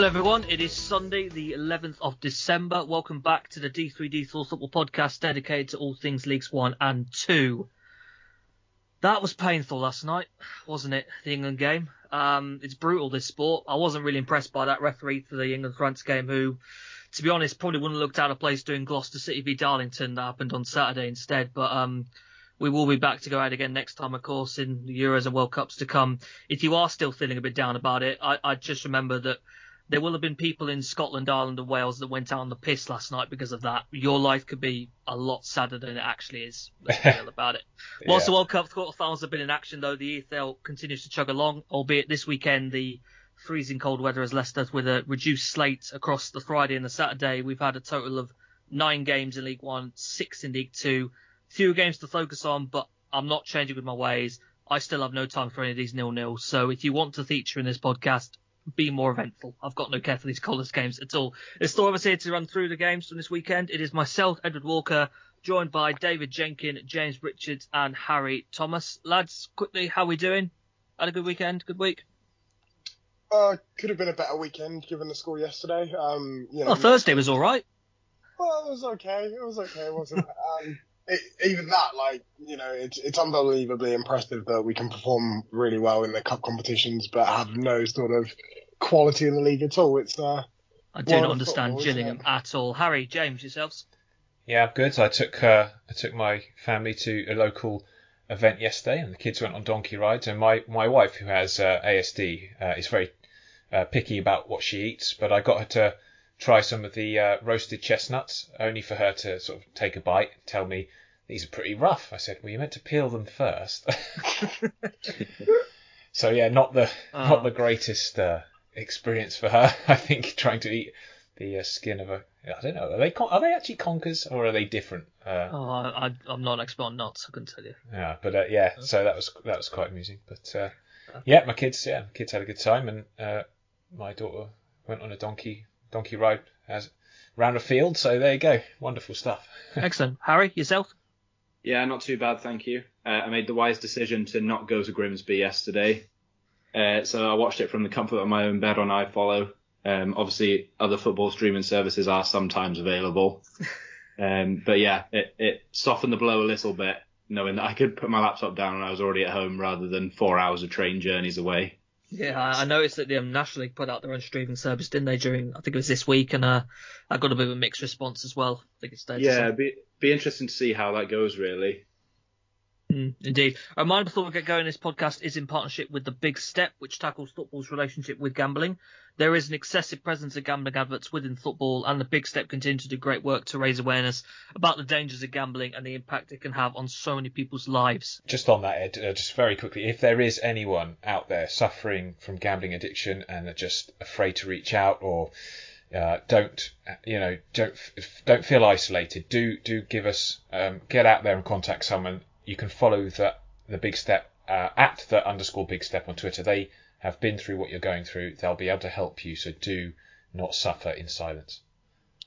Hello, everyone. It is Sunday, the 11th of December. Welcome back to the D3D4 Football Podcast dedicated to all things Leagues 1 and 2. That was painful last night, wasn't it? The England game. Um, it's brutal, this sport. I wasn't really impressed by that referee for the England France game, who, to be honest, probably wouldn't have looked out of place doing Gloucester City v Darlington that happened on Saturday instead. But um, we will be back to go out again next time, of course, in the Euros and World Cups to come. If you are still feeling a bit down about it, I, I just remember that there will have been people in Scotland, Ireland, and Wales that went out on the piss last night because of that. Your life could be a lot sadder than it actually is. Let's be real about it. Whilst the World Cup quarterfinals have been in action, though, the EFL continues to chug along, albeit this weekend the freezing cold weather has left us with a reduced slate across the Friday and the Saturday. We've had a total of nine games in League One, six in League Two. Fewer games to focus on, but I'm not changing with my ways. I still have no time for any of these nil-nil. So if you want to feature in this podcast, be more eventful. I've got no care for these colours games at all. There's four of us here to run through the games from this weekend. It is myself, Edward Walker, joined by David Jenkin, James Richards, and Harry Thomas. Lads, quickly, how are we doing? Had a good weekend? Good week? Uh, could have been a better weekend given the score yesterday. Um, you know, well, Thursday was all right. Well, it was okay. It was okay. Wasn't. um, it, even that, like, you know, it's it's unbelievably impressive that we can perform really well in the cup competitions, but have no sort of quality in the league at all. It's uh, I do not understand football, Gillingham at all. Harry, James, yourselves? Yeah, I'm good. I took uh, I took my family to a local event yesterday, and the kids went on donkey rides. And my my wife, who has uh, ASD, uh, is very uh, picky about what she eats, but I got her to try some of the uh, roasted chestnuts, only for her to sort of take a bite, and tell me these are pretty rough. I said, well, you meant to peel them first. so yeah, not the oh. not the greatest uh, experience for her. I think trying to eat the uh, skin of a I don't know. Are they are they actually conkers or are they different? Uh, oh, I, am not an expert on nuts. I couldn't tell you. Yeah, but uh, yeah, so that was that was quite amusing. But uh, yeah, my kids, yeah, kids had a good time, and uh, my daughter went on a donkey donkey ride as round a field. So there you go, wonderful stuff. Excellent, Harry, yourself. Yeah, not too bad, thank you. Uh, I made the wise decision to not go to Grimsby yesterday. Uh, so I watched it from the comfort of my own bed on iFollow. Um, obviously, other football streaming services are sometimes available. Um, but yeah, it, it softened the blow a little bit, knowing that I could put my laptop down and I was already at home rather than four hours of train journeys away. Yeah, I noticed that the um, National League put out their own streaming service, didn't they? During I think it was this week, and uh, I got a bit of a mixed response as well. I think it's Yeah, be be interesting to see how that goes, really. Mm, indeed. A reminder before we get going, this podcast is in partnership with The Big Step, which tackles football's relationship with gambling. There is an excessive presence of gambling adverts within football, and The Big Step continues to do great work to raise awareness about the dangers of gambling and the impact it can have on so many people's lives. Just on that, Ed, uh, just very quickly, if there is anyone out there suffering from gambling addiction and are just afraid to reach out or uh, don't you know don't don't feel isolated do do give us um, get out there and contact someone you can follow the the big step uh, at the underscore big step on Twitter. They have been through what you're going through. They'll be able to help you. So do not suffer in silence.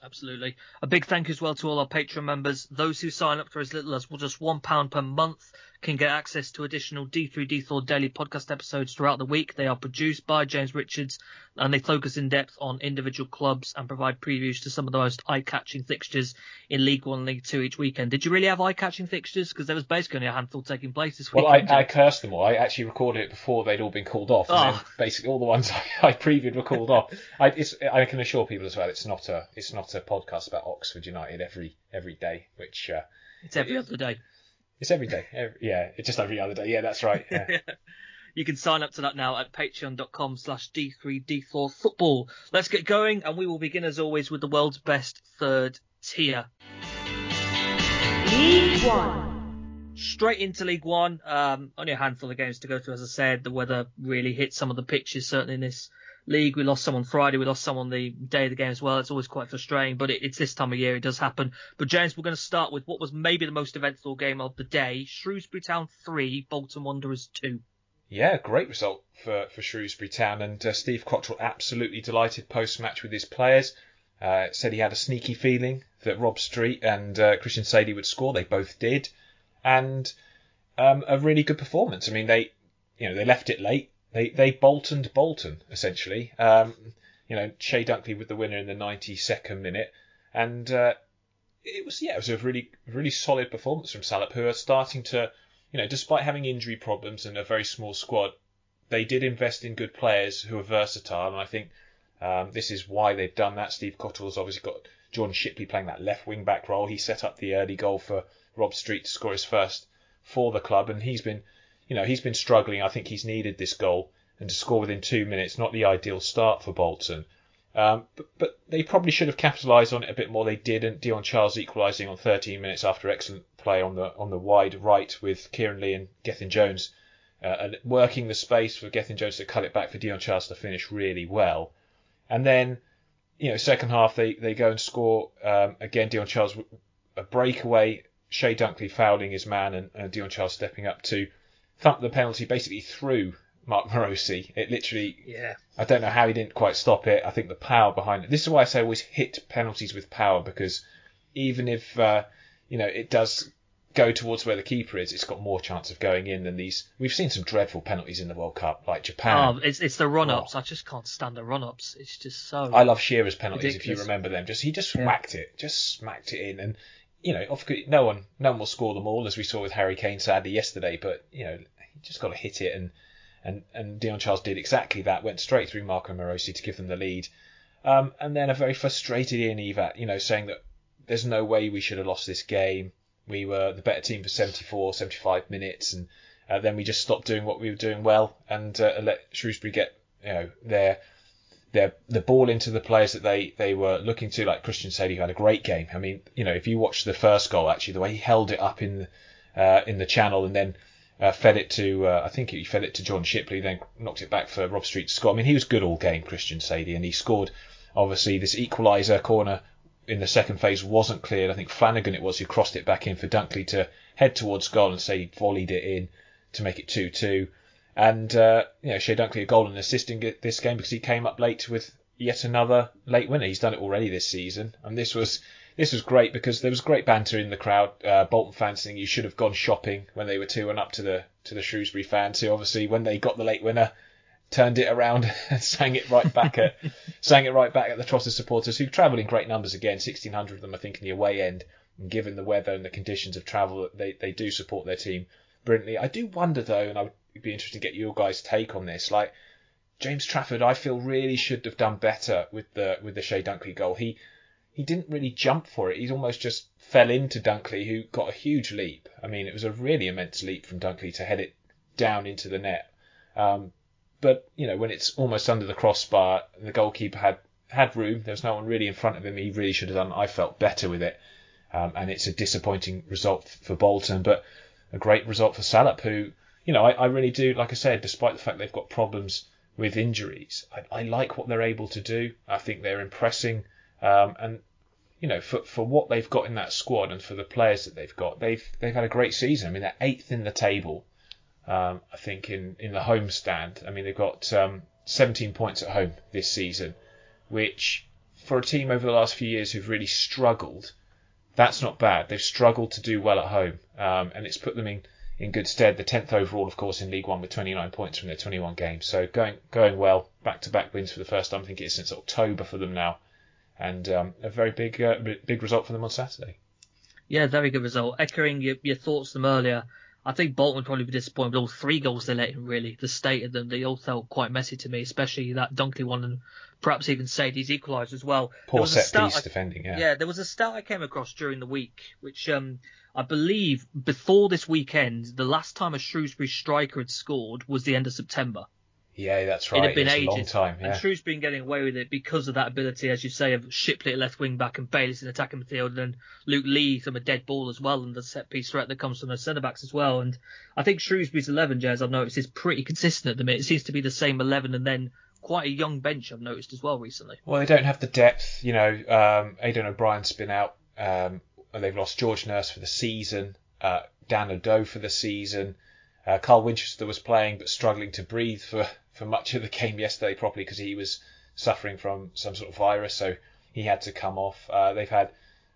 Absolutely. A big thank you as well to all our Patreon members. Those who sign up for as little as just £1 per month can get access to additional D3D4 daily podcast episodes throughout the week. They are produced by James Richards and they focus in depth on individual clubs and provide previews to some of the most eye-catching fixtures in League One, and League Two each weekend. Did you really have eye-catching fixtures? Because there was basically only a handful taking place this week. Well, I, I, cursed them all. I actually recorded it before they'd all been called off, and oh. basically all the ones I, I previewed were called off. I, I, can assure people as well, it's not a it's not a podcast about Oxford United every every day, which uh, it's every other day. It's every day. Every, yeah, it's just every other day. Yeah, that's right. Yeah. you can sign up to that now at patreon.com slash D3D4 football. Let's get going and we will begin as always with the world's best third tier. League One. Straight into League One. Um, only a handful of games to go through, as I said. The weather really hit some of the pitches, certainly in this league. We lost some on Friday. We lost some on the day of the game as well. It's always quite frustrating, but it, it's this time of year. It does happen. But James, we're going to start with what was maybe the most eventful game of the day. Shrewsbury Town 3, Bolton Wanderers 2. Yeah, great result for, for Shrewsbury Town. And uh, Steve Cotterill absolutely delighted post-match with his players. Uh, said he had a sneaky feeling that Rob Street and uh, Christian Saydee would score. They both did. And um, a really good performance. I mean, they, you know, they left it late they they Boltoned Bolton essentially. Um, you know, Chey Dunkley with the winner in the 92nd minute, and uh, it was yeah, it was a really really solid performance from Salop, who are starting to, you know, despite having injury problems and a very small squad, they did invest in good players who are versatile, and I think um, this is why they've done that. Steve Cotterill's obviously got Jordan Shipley playing that left wing back role. He set up the early goal for Rob Street to score his first for the club, and he's been, you know, he's been struggling. I think he's needed this goal and to score within two minutes, not the ideal start for Bolton. Um, but, but, they probably should have capitalised on it a bit more. They didn't. Dion Charles equalising on 13 minutes after excellent play on the on the wide right with Kieran Lee and Gethin Jones, uh, and working the space for Gethin Jones to cut it back for Dion Charles to finish really well. And then, you know, second half they, they go and score um, again. Dion Charles a breakaway. Chey Dunkley fouling his man and, and Dion Charles stepping up to thump the penalty basically through Marko Marosi. It literally, yeah. I don't know how he didn't quite stop it. I think the power behind it. This is why I say always hit penalties with power because even if uh, you know it does go towards where the keeper is, it's got more chance of going in than these. We've seen some dreadful penalties in the World Cup, like Japan. Oh, it's it's the run ups. Oh. I just can't stand the run ups. It's just so. I love Shearer's penalties. Ridiculous. If you remember them, just he just yeah. whacked it, just smacked it in, and you know, no one, no one will score them all, as we saw with Harry Kane sadly yesterday. But you know, he just got to hit it, and and and Dion Charles did exactly that. Went straight through Marko Marosi to give them the lead, um, and then a very frustrated Ian Evatt, you know, saying that there's no way we should have lost this game we were the better team for 74, 75 minutes, and uh, then we just stopped doing what we were doing well and uh, let Shrewsbury get you know their their the ball into the players that they, they were looking to, like Christian Saydee, who had a great game. I mean, you know, if you watch the first goal, actually, the way he held it up in uh, in the channel and then uh, fed it to, uh, I think he fed it to John Shipley, then knocked it back for Rob Street to score. I mean, he was good all game, Christian Saydee, and he scored obviously this equaliser corner in the second phase wasn't cleared. I think Flanagan it was who crossed it back in for Dunkley to head towards goal and say volleyed it in to make it 2-2. And, uh, you know, Chey Dunkley a goal and assisting this game because he came up late with yet another late winner. He's done it already this season. And this was, this was great because there was great banter in the crowd. Uh, Bolton fans saying you should have gone shopping when they were 2 and up to the, to the Shrewsbury fans who obviously when they got the late winner, turned it around and sang it right back at sang it right back at the Trotter supporters who travelled in great numbers again, 1,600 of them I think in the away end. And given the weather and the conditions of travel, they they do support their team brilliantly. I do wonder though, and I would be interested to get your guys' take on this. Like James Trafford, I feel really should have done better with the with the Chey Dunkley goal. He he didn't really jump for it. He almost just fell into Dunkley, who got a huge leap. I mean, it was a really immense leap from Dunkley to head it down into the net. Um, but you know, when it's almost under the crossbar, the goalkeeper had had room. There was no one really in front of him. He really should have done. I felt better with it, um, and it's a disappointing result for Bolton, but a great result for Salop, who you know I, I really do. Like I said, despite the fact they've got problems with injuries, I, I like what they're able to do. I think they're impressing, um, and you know, for for what they've got in that squad and for the players that they've got, they've they've had a great season. I mean, they're eighth in the table um, I think in, in the home stand. I mean, they've got um, 17 points at home this season, which for a team over the last few years who've really struggled, that's not bad. They've struggled to do well at home, um, and it's put them in, in good stead. The 10th overall, of course, in League One with 29 points from their 21 games. So going going well, back to back wins for the first time. I think it's since October for them now, and um, a very big uh, big result for them on Saturday. Yeah, very good result. Echoing your, your thoughts from earlier, I think Bolton would probably be disappointed with all three goals they let in, really. The state of them, they all felt quite messy to me, especially that Dunkley one and perhaps even Saydee's equalised as well. Poor set piece I, defending, yeah. Yeah, there was a stat I came across during the week, which um, I believe before this weekend, the last time a Shrewsbury striker had scored was the end of September. Yeah, that's right. It had been ages. Time, yeah. And Shrewsbury been getting away with it because of that ability, as you say, of Shipley at left wing back and Bayliss in attacking midfield, and Luke Leahy from a dead ball as well, and the set piece threat that comes from the centre backs as well. And I think Shrewsbury's 11, Jazz, I've noticed, is pretty consistent at the minute. It seems to be the same 11 and then quite a young bench, I've noticed as well recently. Well, they don't have the depth. You know, um, Aidan O'Brien's been out. Um, they've lost George Nurse for the season, uh, Dan Udoh for the season. Uh, Carl Winchester was playing but struggling to breathe for for much of the game yesterday properly because he was suffering from some sort of virus, so he had to come off. Uh, they've had,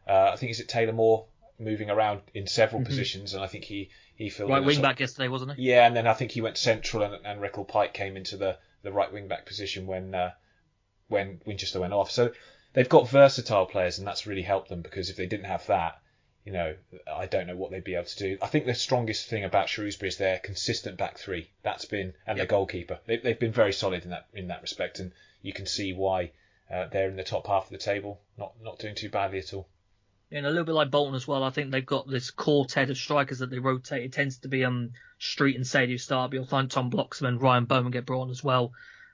uh, I think, is it Taylor Moore moving around in several mm-hmm. positions, and I think he he filled right wing back yesterday, wasn't he? Yeah, and then I think he went central, and, and Rekeil Pyke came into the, the right wing back position when uh, when Winchester went off. So they've got versatile players, and that's really helped them because if they didn't have that, you know, I don't know what they'd be able to do. I think the strongest thing about Shrewsbury is their consistent back three. That's been and Yep. the goalkeeper. They, they've been very solid in that in that respect, and you can see why uh, they're in the top half of the table, not not doing too badly at all. And a little bit like Bolton as well. I think they've got this quartet of strikers that they rotate. It tends to be um Street and Saydee who start, but you'll find Tom Bloxham and Ryan Bowman get brought on as well.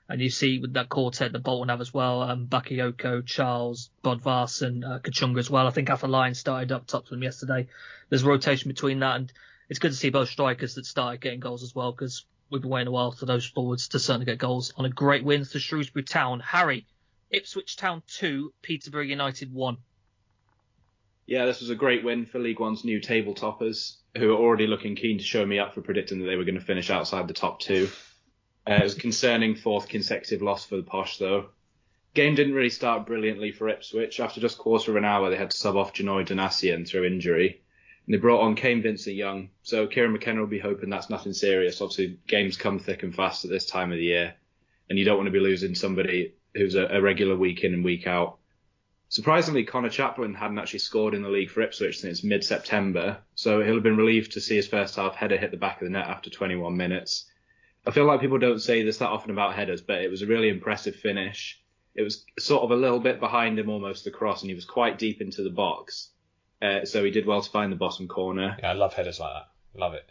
And you see with that quartet that Bolton have as well, um, Bakayoko, Charles, Bodvars and uh, Kachunga as well. I think Arthur Lyons started up top for them yesterday. There's rotation between that, and it's good to see both strikers that started getting goals as well because we've been waiting a while for those forwards to certainly get goals on a great win for Shrewsbury Town. Harry, Ipswich Town 2, Peterborough United 1. Yeah, this was a great win for League One's new table toppers, who are already looking keen to show me up for predicting that they were going to finish outside the top two. Uh, it was a concerning fourth consecutive loss for the Posh, though. Game didn't really start brilliantly for Ipswich. After just a quarter of an hour, they had to sub off Janoi Donacien through injury. And they brought on Kane Vincent Young. So Kieran McKenna will be hoping that's nothing serious. Obviously, games come thick and fast at this time of the year. And you don't want to be losing somebody who's a, a regular week in and week out. Surprisingly, Conor Chaplin hadn't actually scored in the league for Ipswich since mid-September, so he'll have been relieved to see his first half header hit the back of the net after 21 minutes. I feel like people don't say this that often about headers, but it was a really impressive finish. It was sort of a little bit behind him almost the cross, and he was quite deep into the box, uh, so he did well to find the bottom corner. Yeah, I love headers like that. Love it.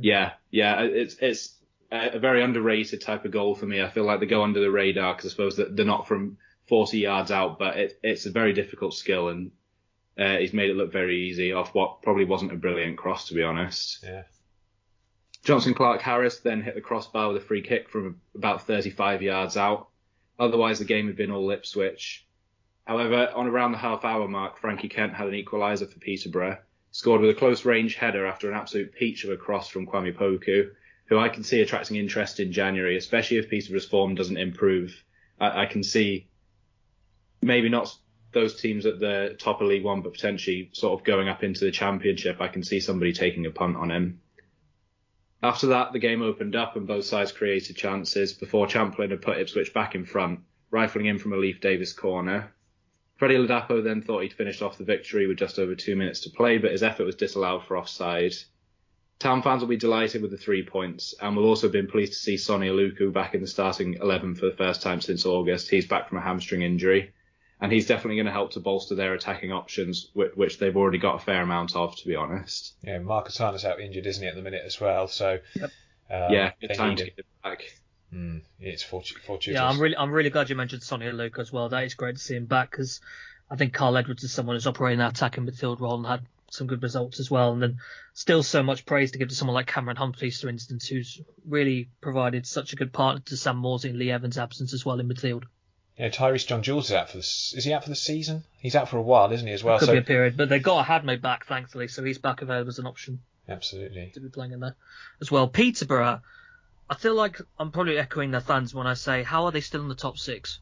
Yeah, yeah, it's it's a a very underrated type of goal for me. I feel like they go under the radar because I suppose that they're not from 40 yards out, but it, it's a very difficult skill, and uh, he's made it look very easy off what probably wasn't a brilliant cross, to be honest. Yeah. Jonson Clarke-Harris then hit the crossbar with a free kick from about 35 yards out. Otherwise, the game had been all Ipswich. However, on around the half hour mark, Frankie Kent had an equaliser for Peterborough, scored with a close range header after an absolute peach of a cross from Kwame Poku, who I can see attracting interest in January, especially if Peterborough's form doesn't improve. I, I can see maybe not those teams at the top of League One, but potentially sort of going up into the Championship. I can see somebody taking a punt on him. After that, the game opened up and both sides created chances before Chaplin had put Ipswich back in front, rifling in from a Leif Davis corner. Freddie Ladapo then thought he'd finished off the victory with just over two minutes to play, but his effort was disallowed for offside. Town fans will be delighted with the three points and will also have been pleased to see Sone Aluko back in the starting 11 for the first time since August. He's back from a hamstring injury and he's definitely going to help to bolster their attacking options, whi- which they've already got a fair amount of, to be honest. Yeah, Marcus Arnold's out injured, isn't he, at the minute as well? So Yep. um, yeah, good they time need to get him back. Mm, it's fortu- fortuitous. Yeah, I'm really, I'm really glad you mentioned Sone Aluko as well. That is great to see him back because I think Carl Edwards is someone who's operating that attacking midfield role and had some good results as well. And then still so much praise to give to someone like Cameron Humphreys, for instance, who's really provided such a good partner to Sam Morsy and Lee Evans' absence as well in midfield. Yeah, Tyrese John Jules is out for the. Is he out for the season? He's out for a while, isn't he, as well? Could so be a period, but they got a Hadme back thankfully, so he's back available as an option absolutely. to be playing in there as well. Peterborough, I feel like I'm probably echoing their fans when I say, how are they still in the top six?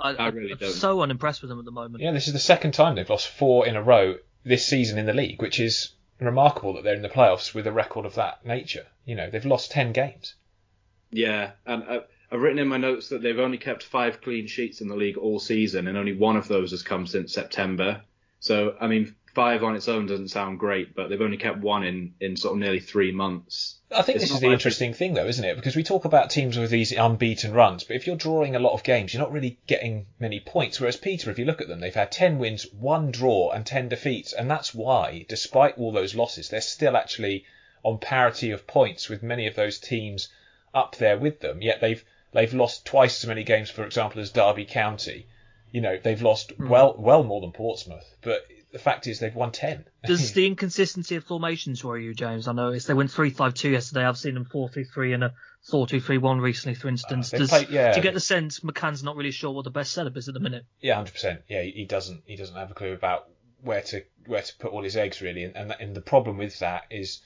I, I really I'm don't. so unimpressed with them at the moment. Yeah, this is the second time they've lost four in a row this season in the league, which is remarkable that they're in the playoffs with a record of that nature. You know, they've lost ten games. Yeah, and uh, I've written in my notes that they've only kept five clean sheets in the league all season, and only one of those has come since September. So, I mean, five on its own doesn't sound great, but they've only kept one in, in sort of nearly three months. I think It's this is the like- interesting thing, though, isn't it? Because we talk about teams with these unbeaten runs, but if you're drawing a lot of games, you're not really getting many points. Whereas Peter, if you look at them, they've had 10 wins, one draw, and 10 defeats. And that's why, despite all those losses, they're still actually on parity of points with many of those teams up there with them. Yet they've they've lost twice as many games, for example, as Derby County. You know, they've lost hmm. well well more than Portsmouth. But the fact is, they've won 10. Does the inconsistency of formations worry you, James? I noticed they went 3-5-2 yesterday. I've seen them 4-3-3 and a 4-2-3-1 recently, for instance. Uh, they Does, play- yeah. Do you get the sense McCann's not really sure what the best setup is at the minute? Yeah, hundred percent. Yeah, he he doesn't he doesn't have a clue about where to where to put all his eggs really, and and, and the problem with that is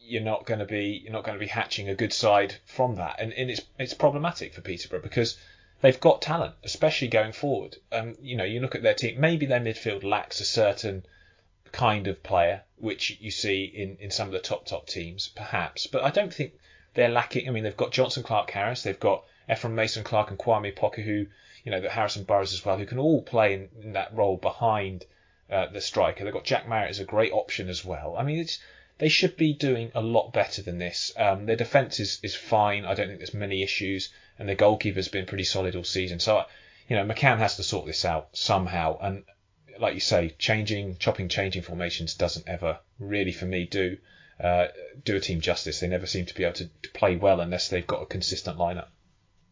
you're not going to be you're not going to be hatching a good side from that, and, and it's it's problematic for Peterborough because they've got talent, especially going forward. Um, you know, you look at their team, maybe their midfield lacks a certain kind of player which you see in in some of the top top teams, perhaps, but I don't think they're lacking. I mean, they've got Jonson Clarke-Harris, they've got Ephron Mason-Clark and Kwame Poku, who you know, that Harrison Burrows as well, who can all play in, in that role behind uh, the striker. They've got Jack Marriott as a great option as well. I mean, it's they should be doing a lot better than this. Um, their defence is, is fine. I don't think there's many issues, and their goalkeeper's been pretty solid all season. So, you know, McCann has to sort this out somehow. And like you say, changing, chopping, changing formations doesn't ever really, for me, do uh, do a team justice. They never seem to be able to, to play well unless they've got a consistent lineup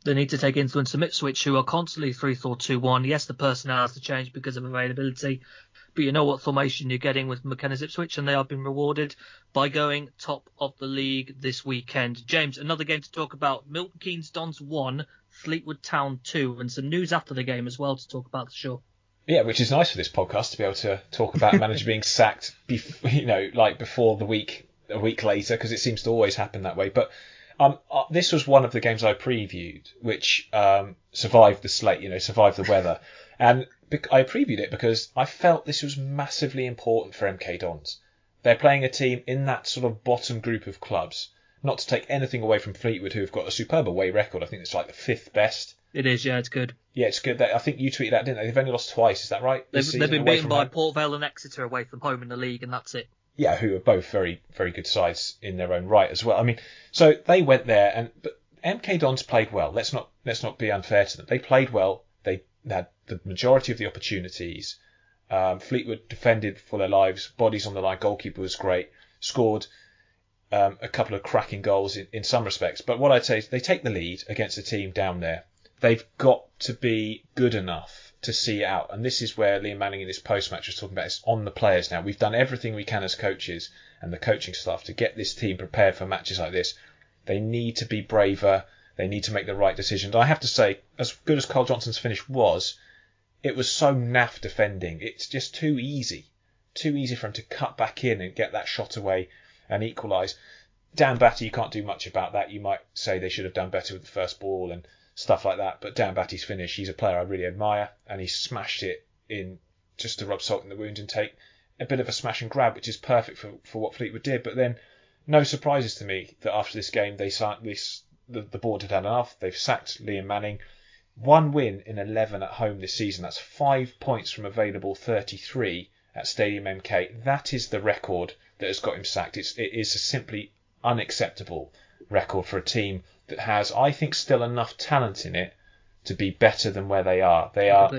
they need to take influence from Ipswich, who are constantly 3 4 2 1. Yes, the personnel has to change because of availability, but you know what formation you're getting with McKenna's Ipswich, and they have been rewarded by going top of the league this weekend. James, another game to talk about Milton Keynes Dons 1, Fleetwood Town 2, and some news after the game as well to talk about the show. Yeah, which is nice for this podcast to be able to talk about a manager being sacked, bef- you know, like before the week, a week later, because it seems to always happen that way. But um, uh, this was one of the games I previewed, which um, survived the slate, you know, survived the weather, and I previewed it because I felt this was massively important for MK Dons. They're playing a team in that sort of bottom group of clubs. Not to take anything away from Fleetwood, who have got a superb away record. I think it's like the fifth best. It is, yeah, it's good. Yeah, it's good. I think you tweeted that, didn't they? They've only lost twice. Is that right? They've, they've been beaten by home? Port Vale and Exeter away from home in the league, and that's it yeah, who are both very, very good sides in their own right as well. I mean, so they went there, and but MK Dons played well. Let's not let's not be unfair to them. They played well. They had the majority of the opportunities. Um, Fleetwood defended for their lives, bodies on the line. Goalkeeper was great. Scored um, a couple of cracking goals in, in some respects. But what I'd say is they take the lead against a team down there. They've got to be good enough to see out. And this is where Liam Manning in his post match was talking about it's on the players now. We've done everything we can as coaches and the coaching staff to get this team prepared for matches like this. They need to be braver. They need to make the right decisions. I have to say, as good as Carl Johnston's finish was, it was so naff defending. It's just too easy. Too easy for him to cut back in and get that shot away and equalise. Dan Batty, you can't do much about that. You might say they should have done better with the first ball and stuff like that. But Dan Batty's finish, he's a player I really admire, and he smashed it in just to rub salt in the wound and take a bit of a smash and grab, which is perfect for, for what Fleetwood did. But then, no surprises to me that after this game, they this the, the board had had enough. They've sacked Liam Manning. One win in 11 at home this season. That's five points from available 33 at Stadium MK. That is the record that has got him sacked. It's, it is a simply unacceptable record for a team that has, I think, still enough talent in it to be better than where they are. They are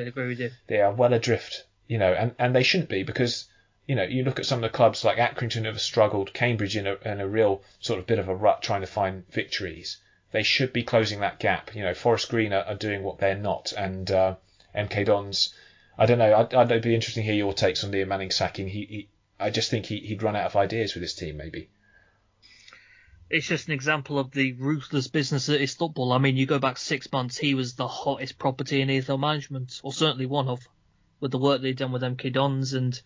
they are well adrift, you know, and, and they shouldn't be because you know you look at some of the clubs like Accrington have struggled, Cambridge in a, in a real sort of bit of a rut trying to find victories. They should be closing that gap. You know, Forest Green are, are doing what they're not, and uh, MK Dons. I don't know. I'd, I'd be interesting to hear your takes on Liam Manning sacking. He, he I just think he, he'd run out of ideas with his team, maybe it's just an example of the ruthless business that is football. I mean, you go back six months, he was the hottest property in EFL management, or certainly one of, with the work they've done with MK Dons, and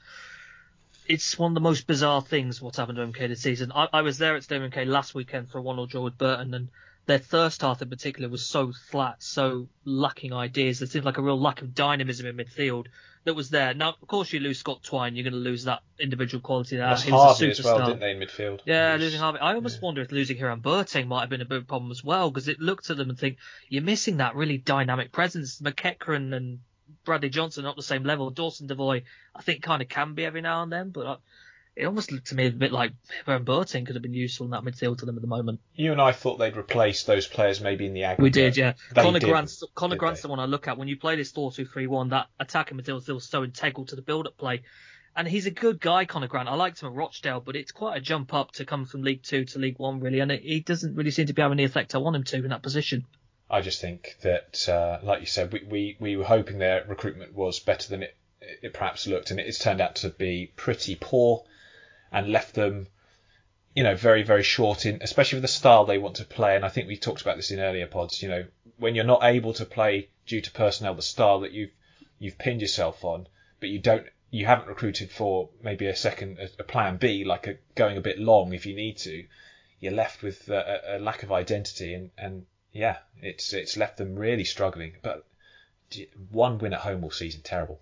it's one of the most bizarre things what's happened to MK this season. I, I was there at Stadium MK last weekend for a one-all draw with Burton, and their first half in particular was so flat, so lacking ideas. There seemed like a real lack of dynamism in midfield that was there. Now, of course, you lose Scott Twine, you're going to lose that individual quality there. Lost Harvey as well, didn't they, in midfield? Yeah, losing Harvey. I almost yeah. wonder if losing Hiram Boateng might have been a bit of a problem as well, because it looked at them and think you're missing that really dynamic presence. McEachran and Bradley Johnson not the same level. Dawson Devoy, I think, kind of can be every now and then, but. I, it almost looked to me a bit like Hiram Boateng could have been useful in that midfield to them at the moment. You and I thought they'd replace those players maybe in the aggregate. We did, yeah. They Conor Grant's, Conor Grant's the one I look at. When you play this 4-2-3-1, that attacking midfield is still so integral to the build-up play. And he's a good guy, Conor Grant. I liked him at Rochdale, but it's quite a jump up to come from League Two to League One, really. And it, he doesn't really seem to be having the effect I want him to in that position. I just think that, uh, like you said, we, we, we were hoping their recruitment was better than it, it perhaps looked, and it's turned out to be pretty poor and left them, you know, very, very short in, especially with the style they want to play. And I think we talked about this in earlier pods. You know, when you're not able to play due to personnel the style that you've you've pinned yourself on, but you don't, you haven't recruited for maybe a second, a, plan B, like a, going a bit long if you need to. You're left with a, a lack of identity, and, and yeah, it's it's left them really struggling. But one win at home all season, terrible.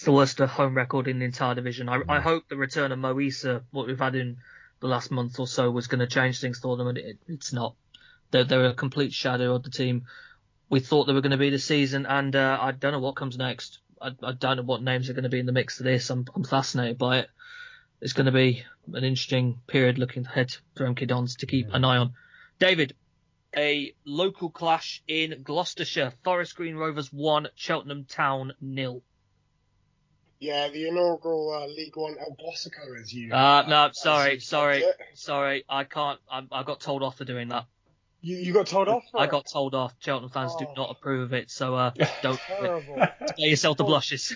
It's the worst home record in the entire division. I, mm. I hope the return of Moisa, what we've had in the last month or so, was going to change things for them, and it, it's not. They're, they're a complete shadow of the team we thought they were going to be this season, and uh, I don't know what comes next. I, I, don't know what names are going to be in the mix for this. I'm, I'm fascinated by it. It's going to be an interesting period looking ahead for MK Dons to keep an eye on. David, a local clash in Gloucestershire. Forest Green Rovers 1, Cheltenham Town nil. Yeah, the inaugural uh, League One El Clasico, as you. Uh, no, sorry, sorry, sorry. I can't. I, I got told off for doing that. You, you got told off? I got told off. Cheltenham fans oh. do not approve of it, so uh, don't Terrible. spare yourself the blushes.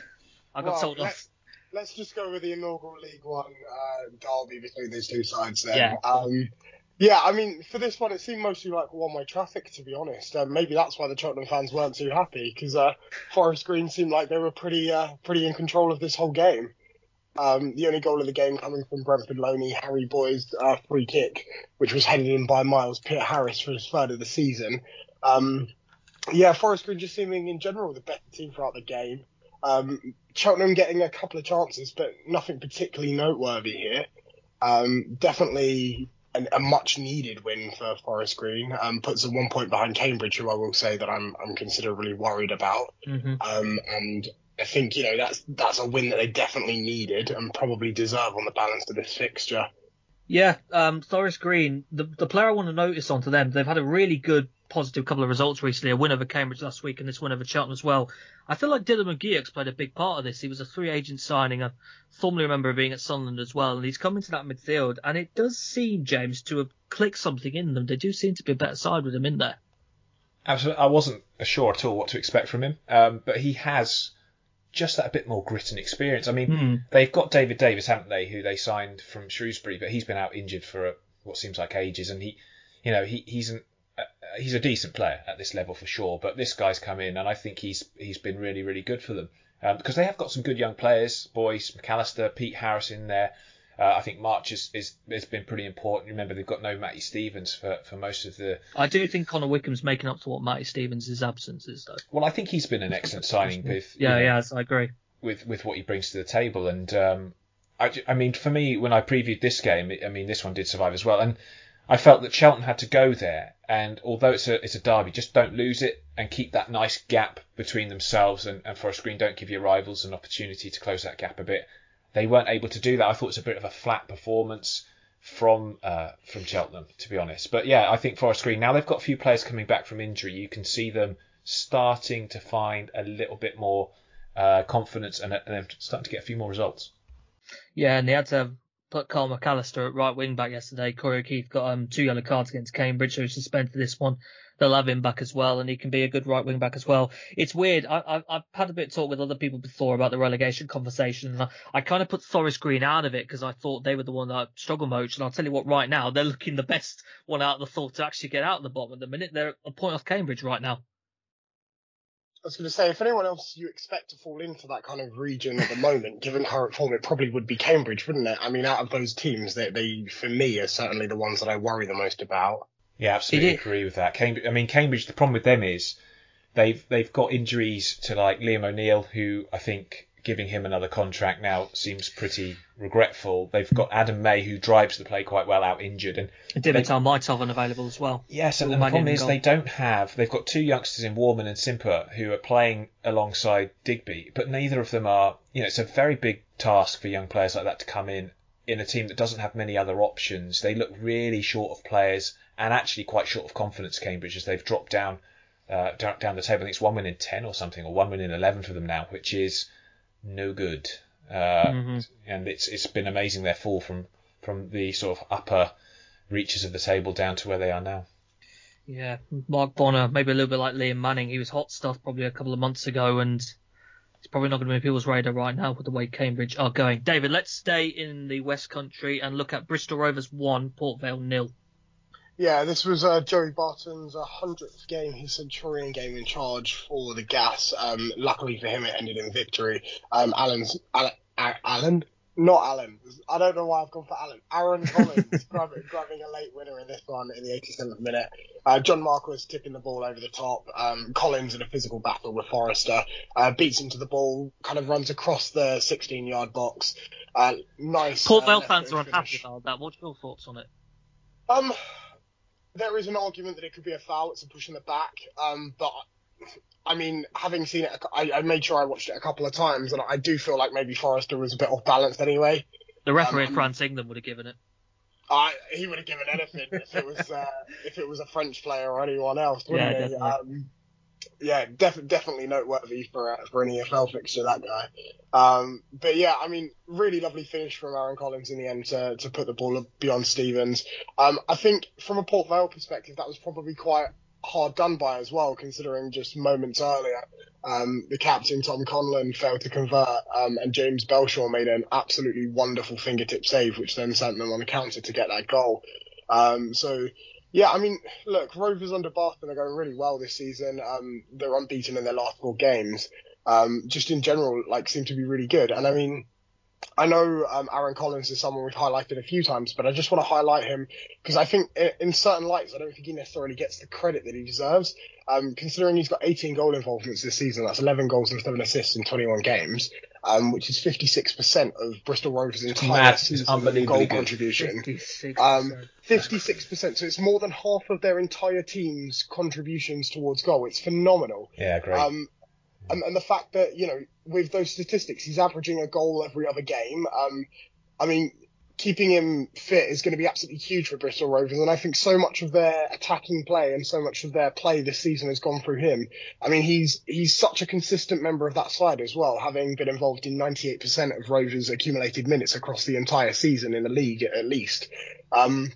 I got well, told let's, off. Let's just go with the inaugural League One uh, derby between these two sides then. Yeah. Um, yeah, I mean, for this one, it seemed mostly like one-way traffic, to be honest. Uh, maybe that's why the Cheltenham fans weren't too happy, because uh, Forest Green seemed like they were pretty, uh, pretty in control of this whole game. Um, the only goal of the game coming from Brentford Loney, Harry Boy's uh, free kick, which was headed in by Myles Peart-Harris for his third of the season. Um, yeah, Forest Green just seeming in general the better team throughout the game. Um, Cheltenham getting a couple of chances, but nothing particularly noteworthy here. Um, definitely an, a much needed win for Forest Green. Um, puts them one point behind Cambridge, who I will say that I'm I'm considerably worried about. Mm-hmm. Um, and I think you know that's that's a win that they definitely needed and probably deserve on the balance of this fixture. Yeah, um, Forest Green, the the player I want to notice onto them, they've had a really good positive couple of results recently. A win over Cambridge last week and this win over Cheltenham as well. I feel like Dylan McGeouch played a big part of this. He was a free agent signing. I formerly remember being at Sunderland as well, and he's come into that midfield. And it does seem, James, to have clicked something in them. They do seem to be a better side with him in there. Absolutely, I wasn't sure at all what to expect from him, um, but he has just that bit more grit and experience. I mean, Hmm. they've got David Davis, haven't they, who they signed from Shrewsbury, but he's been out injured for uh what seems like ages, and he, you know, he he's an he's a decent player at this level for sure. But this guy's come in, and I think he's he's been really really good for them um, because they have got some good young players, Boyce, McAllister, Peart-Harris in there. Uh, I think March is, is has been pretty important. Remember, they've got no Matty Stevens for, for most of the. I do think Connor Wickham's making up to what Matty Stevens' absence is, though. Well, I think he's been an excellent signing with. you Yeah, know, yes, I agree. with with what he brings to the table. And um, I, I mean, for me, when I previewed this game, I mean, this one did survive as well. And I felt that Cheltenham had to go there. And although it's a it's a derby, just don't lose it and keep that nice gap between themselves and, and Forest Green. Don't give your rivals an opportunity to close that gap a bit. They weren't able to do that. I thought it was a bit of a flat performance from uh, from Cheltenham, to be honest. But yeah, I think Forest Green now they've got a few players coming back from injury. You can see them starting to find a little bit more uh, confidence and, and starting to get a few more results. Yeah, and they had to put Carl McAllister at right wing back yesterday. Corey O'Keeffe got um, two yellow cards against Cambridge, so he's suspended for this one. They'll have him back as well, and he can be a good right wing back as well. It's weird. I, I've had a bit of talk with other people before about the relegation conversation, I, I kind of put Forest Green out of it because I thought they were the one that struggled most. And I'll tell you what, right now they're looking the best one out of the thought to actually get out of the bottom at the minute. They're a point off Cambridge right now. I was going to say, if anyone else you expect to fall into that kind of region at the moment, given current form, it probably would be Cambridge, wouldn't it? I mean, out of those teams, they, they for me, are certainly the ones that I worry the most about. Yeah, absolutely did. agree with that. Cambridge, I mean, Cambridge. The problem with them is they've they've got injuries to like Liam O'Neill, who I think giving him another contract now seems pretty regretful. They've got Adam May, who drives the play quite well, out injured, and Dimitar Mitov unavailable as well. Yes, and the problem is goal. they don't have. They've got two youngsters in Worman and Simper who are playing alongside Digby, but neither of them are. You know, it's a very big task for young players like that to come in in a team that doesn't have many other options. They look really short of players and actually quite short of confidence. Cambridge as they've dropped down uh, down, down the table. I think it's one win in ten or something, or one win in eleven for them now, which is no good. Uh, Mhm. And it's it's been amazing their fall from from the sort of upper reaches of the table down to where they are now. Yeah, Mark Bonner, maybe a little bit like Liam Manning. He was hot stuff probably a couple of months ago, and he's probably not going to be on people's radar right now with the way Cambridge are going. David, let's stay in the West Country and look at Bristol Rovers one, Port Vale nil. Yeah, this was uh, Joey Barton's uh, 100th game, his Centurion game in charge for the Gas. Um, luckily for him, it ended in victory. Um, Alan's, Alan, Alan? Not Alan. I don't know why I've gone for Alan. Aaron Collins grabbing, grabbing a late winner in this one in the 87th minute. Uh, John Marquis tipping the ball over the top. Um, Collins in a physical battle with Forrester. Uh, beats him to the ball, kind of runs across the 16 yard box. Uh, nice. Port uh, Vale left fans are unhappy about that. What's your thoughts on it? Um, there is an argument that it could be a foul. It's a push in the back. Um, but I mean, having seen it, I, I made sure I watched it a couple of times, and I do feel like maybe Forrester was a bit off balance anyway. The referee Um, in France England would have given it. I, he would have given anything if it was uh, if it was a French player or anyone else, wouldn't Yeah, he? definitely. Um, yeah, def- definitely noteworthy for uh, for an EFL fixture that guy. Um, but yeah, I mean, really lovely finish from Aaron Collins in the end to to put the ball beyond Stevens. Um, I think from a Port Vale perspective, that was probably quite hard done by as well, considering just moments earlier, um, the captain Tom Conlon failed to convert, um, and James Belshaw made an absolutely wonderful fingertip save, which then sent them on the counter to get that goal. Um, so yeah, I mean, look, Rovers under Barton are going really well this season. Um, they're unbeaten in their last four games. Um, just in general, like, seem to be really good. And I mean, I know um, Aaron Collins is someone we've highlighted a few times, but I just want to highlight him because I think in, in certain lights, I don't think he necessarily gets the credit that he deserves. Um, considering he's got 18 goal involvements this season, that's 11 goals and 7 assists in 21 games, um, which is 56% of Bristol Rovers' entire mad. It's season goal good. contribution. 56%. Um, 56%, so it's more than half of their entire team's contributions towards goal. It's phenomenal. Yeah, great. Um, and, and the fact that, you know, with those statistics, he's averaging a goal every other game. Um, I mean, keeping him fit is going to be absolutely huge for Bristol Rovers. And I think so much of their attacking play and so much of their play this season has gone through him. I mean, he's, he's such a consistent member of that side as well, having been involved in 98% of Rovers accumulated minutes across the entire season in the league at least. Um,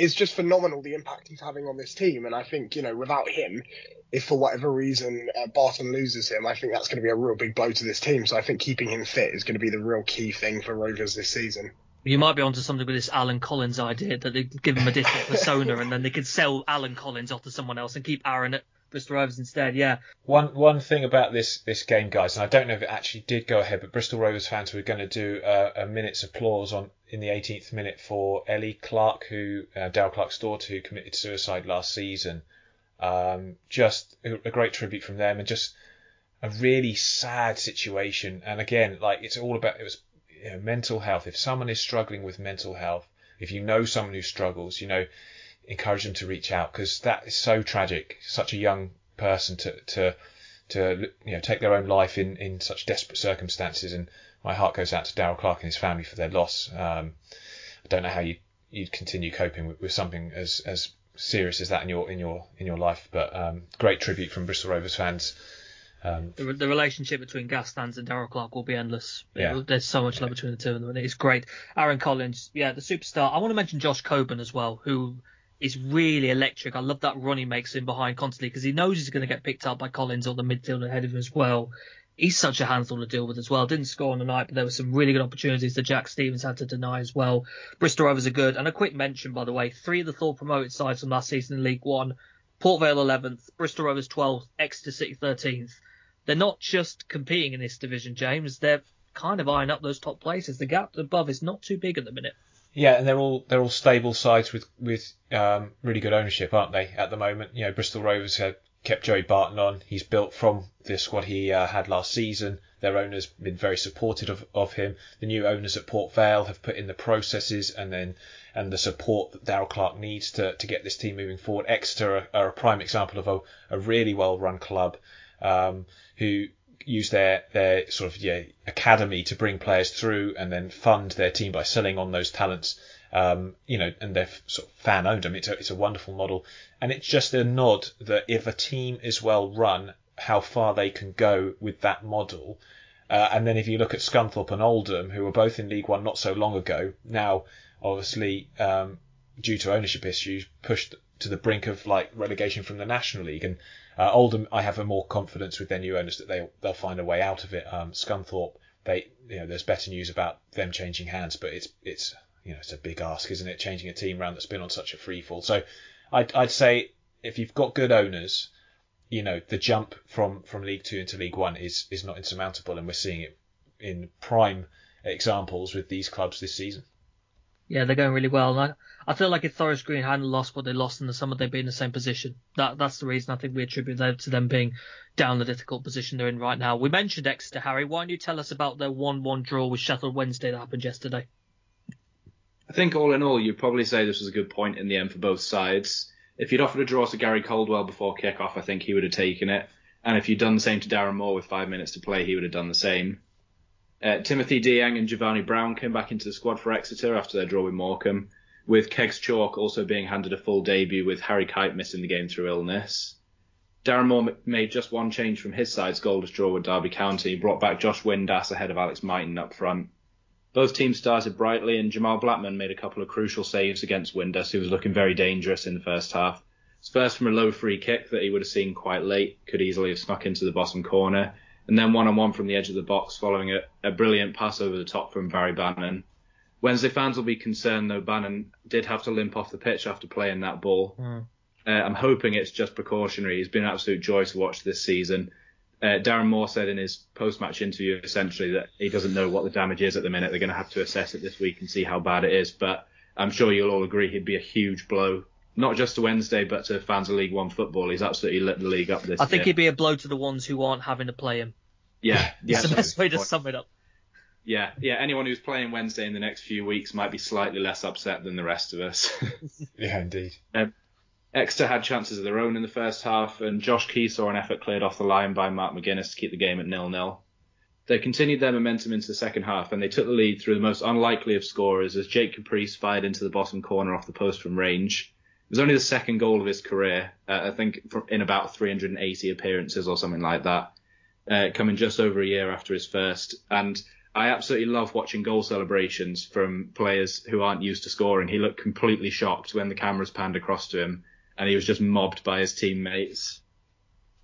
it's just phenomenal the impact he's having on this team. And I think, you know, without him, if for whatever reason uh, Barton loses him, I think that's going to be a real big blow to this team. So I think keeping him fit is going to be the real key thing for Rovers this season. You might be onto something with this Alan Collins idea that they give him a different persona and then they could sell Alan Collins off to someone else and keep Aaron at Bristol Rovers instead. Yeah, One one thing about this this game, guys, and I don't know if it actually did go ahead, but Bristol Rovers fans were going to do a, a minute's applause on in the 18th minute for Ellie Clark, who uh, Dale Clark's daughter, who committed suicide last season. Um, just a, great tribute from them, and just a really sad situation. And again, like it's all about it was you know, mental health. If someone is struggling with mental health, if you know someone who struggles, you know, encourage them to reach out because that is so tragic. Such a young person to to to you know take their own life in in such desperate circumstances, and my heart goes out to Darrell Clarke and his family for their loss. Um, I don't know how you you'd continue coping with, with something as as serious as that in your in your in your life, but um, great tribute from Bristol Rovers fans. Um, the, the relationship between Gastans and Darrell Clarke will be endless. Yeah. There's so much love between the two of them, and it's great. Aaron Collins, yeah, the superstar. I want to mention Josh Coburn as well, who is really electric. I love that run he makes in behind constantly because he knows he's going to get picked up by Collins or the midfield ahead of him as well. He's such a handful to deal with as well. Didn't score on the night, but there were some really good opportunities that Jack Stevens had to deny as well. Bristol Rovers are good. And a quick mention, by the way, three of the Thor promoted sides from last season in League One, Port Vale 11th, Bristol Rovers 12th, Exeter City 13th. They're not just competing in this division, James. They're kind of eyeing up those top places. The gap above is not too big at the minute. Yeah, and they're all they're all stable sides with with um, really good ownership, aren't they? At the moment, you know, Bristol Rovers have kept Joey Barton on. He's built from the squad he uh, had last season. Their owners have been very supportive of, of him. The new owners at Port Vale have put in the processes and then and the support that Darrell Clarke needs to to get this team moving forward. Exeter are, are a prime example of a, a really well run club um, who use their their sort of yeah academy to bring players through and then fund their team by selling on those talents. Um, you know, and they're sort of fan owned. I mean, it's a, it's a wonderful model, and it's just a nod that if a team is well run, how far they can go with that model. Uh, and then if you look at Scunthorpe and Oldham, who were both in League One not so long ago, now obviously um, due to ownership issues pushed to the brink of like relegation from the National League. And uh, Oldham, I have a more confidence with their new owners that they they'll find a way out of it. Um, Scunthorpe, they you know there's better news about them changing hands, but it's it's you know it's a big ask, isn't it? Changing a team round that's been on such a free fall. So I'd I'd say if you've got good owners, you know the jump from from League Two into League One is is not insurmountable, and we're seeing it in prime examples with these clubs this season. Yeah, they're going really well. And I, I feel like if Forest Green hadn't lost what they lost in the summer, they'd be in the same position. That That's the reason I think we attribute that to them being down the difficult position they're in right now. We mentioned Exeter, Harry. Why don't you tell us about their 1-1 draw with Sheffield Wednesday that happened yesterday? I think all in all, you'd probably say this was a good point in the end for both sides. If you'd offered a draw to Gary Caldwell before kick-off, I think he would have taken it. And if you'd done the same to Darren Moore with five minutes to play, he would have done the same. Uh, Timothy Dieng and Jevani Brown came back into the squad for Exeter after their draw with Morecambe, with Kegs Chauke also being handed a full debut with Harry Kite missing the game through illness. Darren Moore made just one change from his side's goalless draw with Derby County, brought back Josh Windass ahead of Alex Mighten up front. Both teams started brightly, and Jamal Blackman made a couple of crucial saves against Windass, who was looking very dangerous in the first half. His First from a low free kick that he would have seen quite late, could easily have snuck into the bottom corner, and then one on one from the edge of the box following a, a brilliant pass over the top from Barry Bannon. Wednesday fans will be concerned though Bannon did have to limp off the pitch after playing that ball. Mm. Uh, I'm hoping it's just precautionary. He's been an absolute joy to watch this season. Uh, Darren Moore said in his post-match interview essentially that he doesn't know what the damage is at the minute. They're going to have to assess it this week and see how bad it is. But I'm sure you'll all agree he'd be a huge blow, not just to Wednesday, but to fans of League One football. He's absolutely lit the league up this I think year. he'd be a blow to the ones who aren't having to play him. Yeah, yeah. It's the best way to sum it up. Yeah, yeah. Anyone who's playing Wednesday in the next few weeks might be slightly less upset than the rest of us. Yeah, indeed. Exeter had chances of their own in the first half, and Josh Key saw an effort cleared off the line by Mark McGuinness to keep the game at nil-nil. They continued their momentum into the second half, and they took the lead through the most unlikely of scorers as Jake Caprice fired into the bottom corner off the post from range. It was only the second goal of his career, uh, I think in about 380 appearances or something like that, uh, coming just over a year after his first. And I absolutely love watching goal celebrations from players who aren't used to scoring. He looked completely shocked when the cameras panned across to him, and he was just mobbed by his teammates.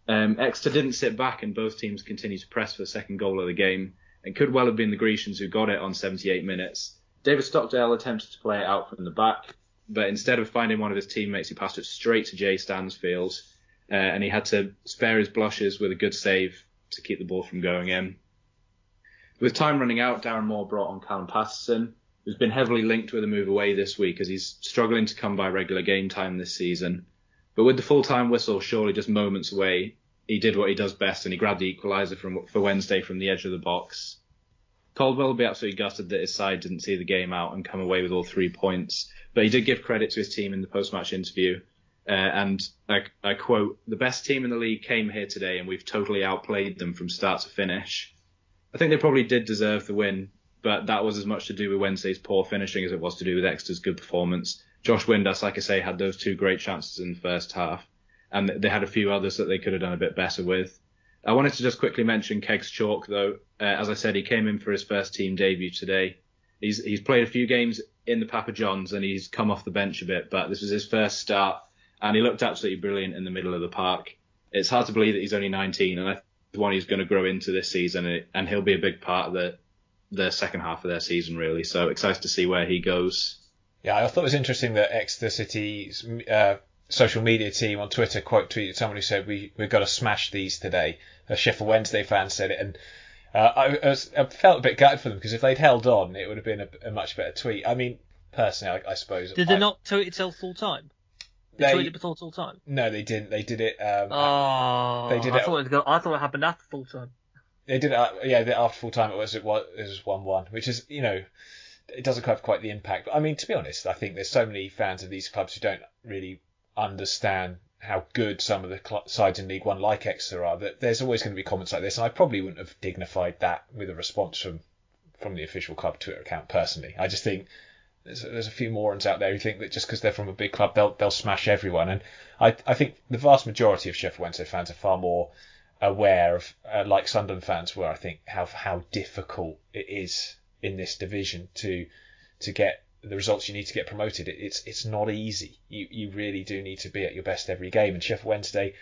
Um, Exeter didn't sit back, and both teams continued to press for the second goal of the game, and could well have been the Grecians who got it on 78 minutes. David Stockdale attempted to play it out from the back, but instead of finding one of his teammates, he passed it straight to Jay Stansfield, uh, and he had to spare his blushes with a good save to keep the ball from going in. With time running out, Darren Moore brought on Callum Paterson, who's been heavily linked with a move away this week as he's struggling to come by regular game time this season. But with the full-time whistle surely just moments away, he did what he does best and he grabbed the equaliser from for Wednesday from the edge of the box. Caldwell will be absolutely gutted that his side didn't see the game out and come away with all three points, but he did give credit to his team in the post-match interview. Uh, and I, I quote, the best team in the league came here today and we've totally outplayed them from start to finish. I think they probably did deserve the win, but that was as much to do with Wednesday's poor finishing as it was to do with Exeter's good performance. Josh Windass, like I say, had those two great chances in the first half, and they had a few others that they could have done a bit better with. I wanted to just quickly mention Kegs Chauke, though. Uh, as I said, he came in for his first team debut today. He's he's played a few games in the Papa Johns and he's come off the bench a bit, but this was his first start, and he looked absolutely brilliant in the middle of the park. It's hard to believe that he's only 19, and I one he's going to grow into this season, and he'll be a big part of the the second half of their season, really. So excited to see where he goes. Yeah, I thought it was interesting that Exeter City's uh, social media team on Twitter quote tweeted someone who said we we've got to smash these today. A Sheffield Wednesday fan said it, and uh, I, I, was, I, felt a bit gutted for them because if they'd held on, it would have been a, a much better tweet. I mean, personally, I, I suppose. Did they not tweet it till full time? They, they tweeted it before full time. No, they didn't. They did it. Um, oh, they did I it. Thought it go, I thought it happened after full time. They did it. Yeah, after full time, it was it was it was one one, which is you know it doesn't have quite the impact. But I mean, to be honest, I think there's so many fans of these clubs who don't really understand how good some of the cl- sides in League One, like Exeter, are. That there's always going to be comments like this, and I probably wouldn't have dignified that with a response from from the official club Twitter account personally. I just think there's, there's a few morons out there who think that just because they're from a big club, they'll they'll smash everyone. And I I think the vast majority of Sheffield Wednesday fans are far more aware of, uh, like Sunderland fans were, I think, how how difficult it is in this division to to get the results you need to get promoted. It, it's it's not easy. You you really do need to be at your best every game. And Sheffield Wednesday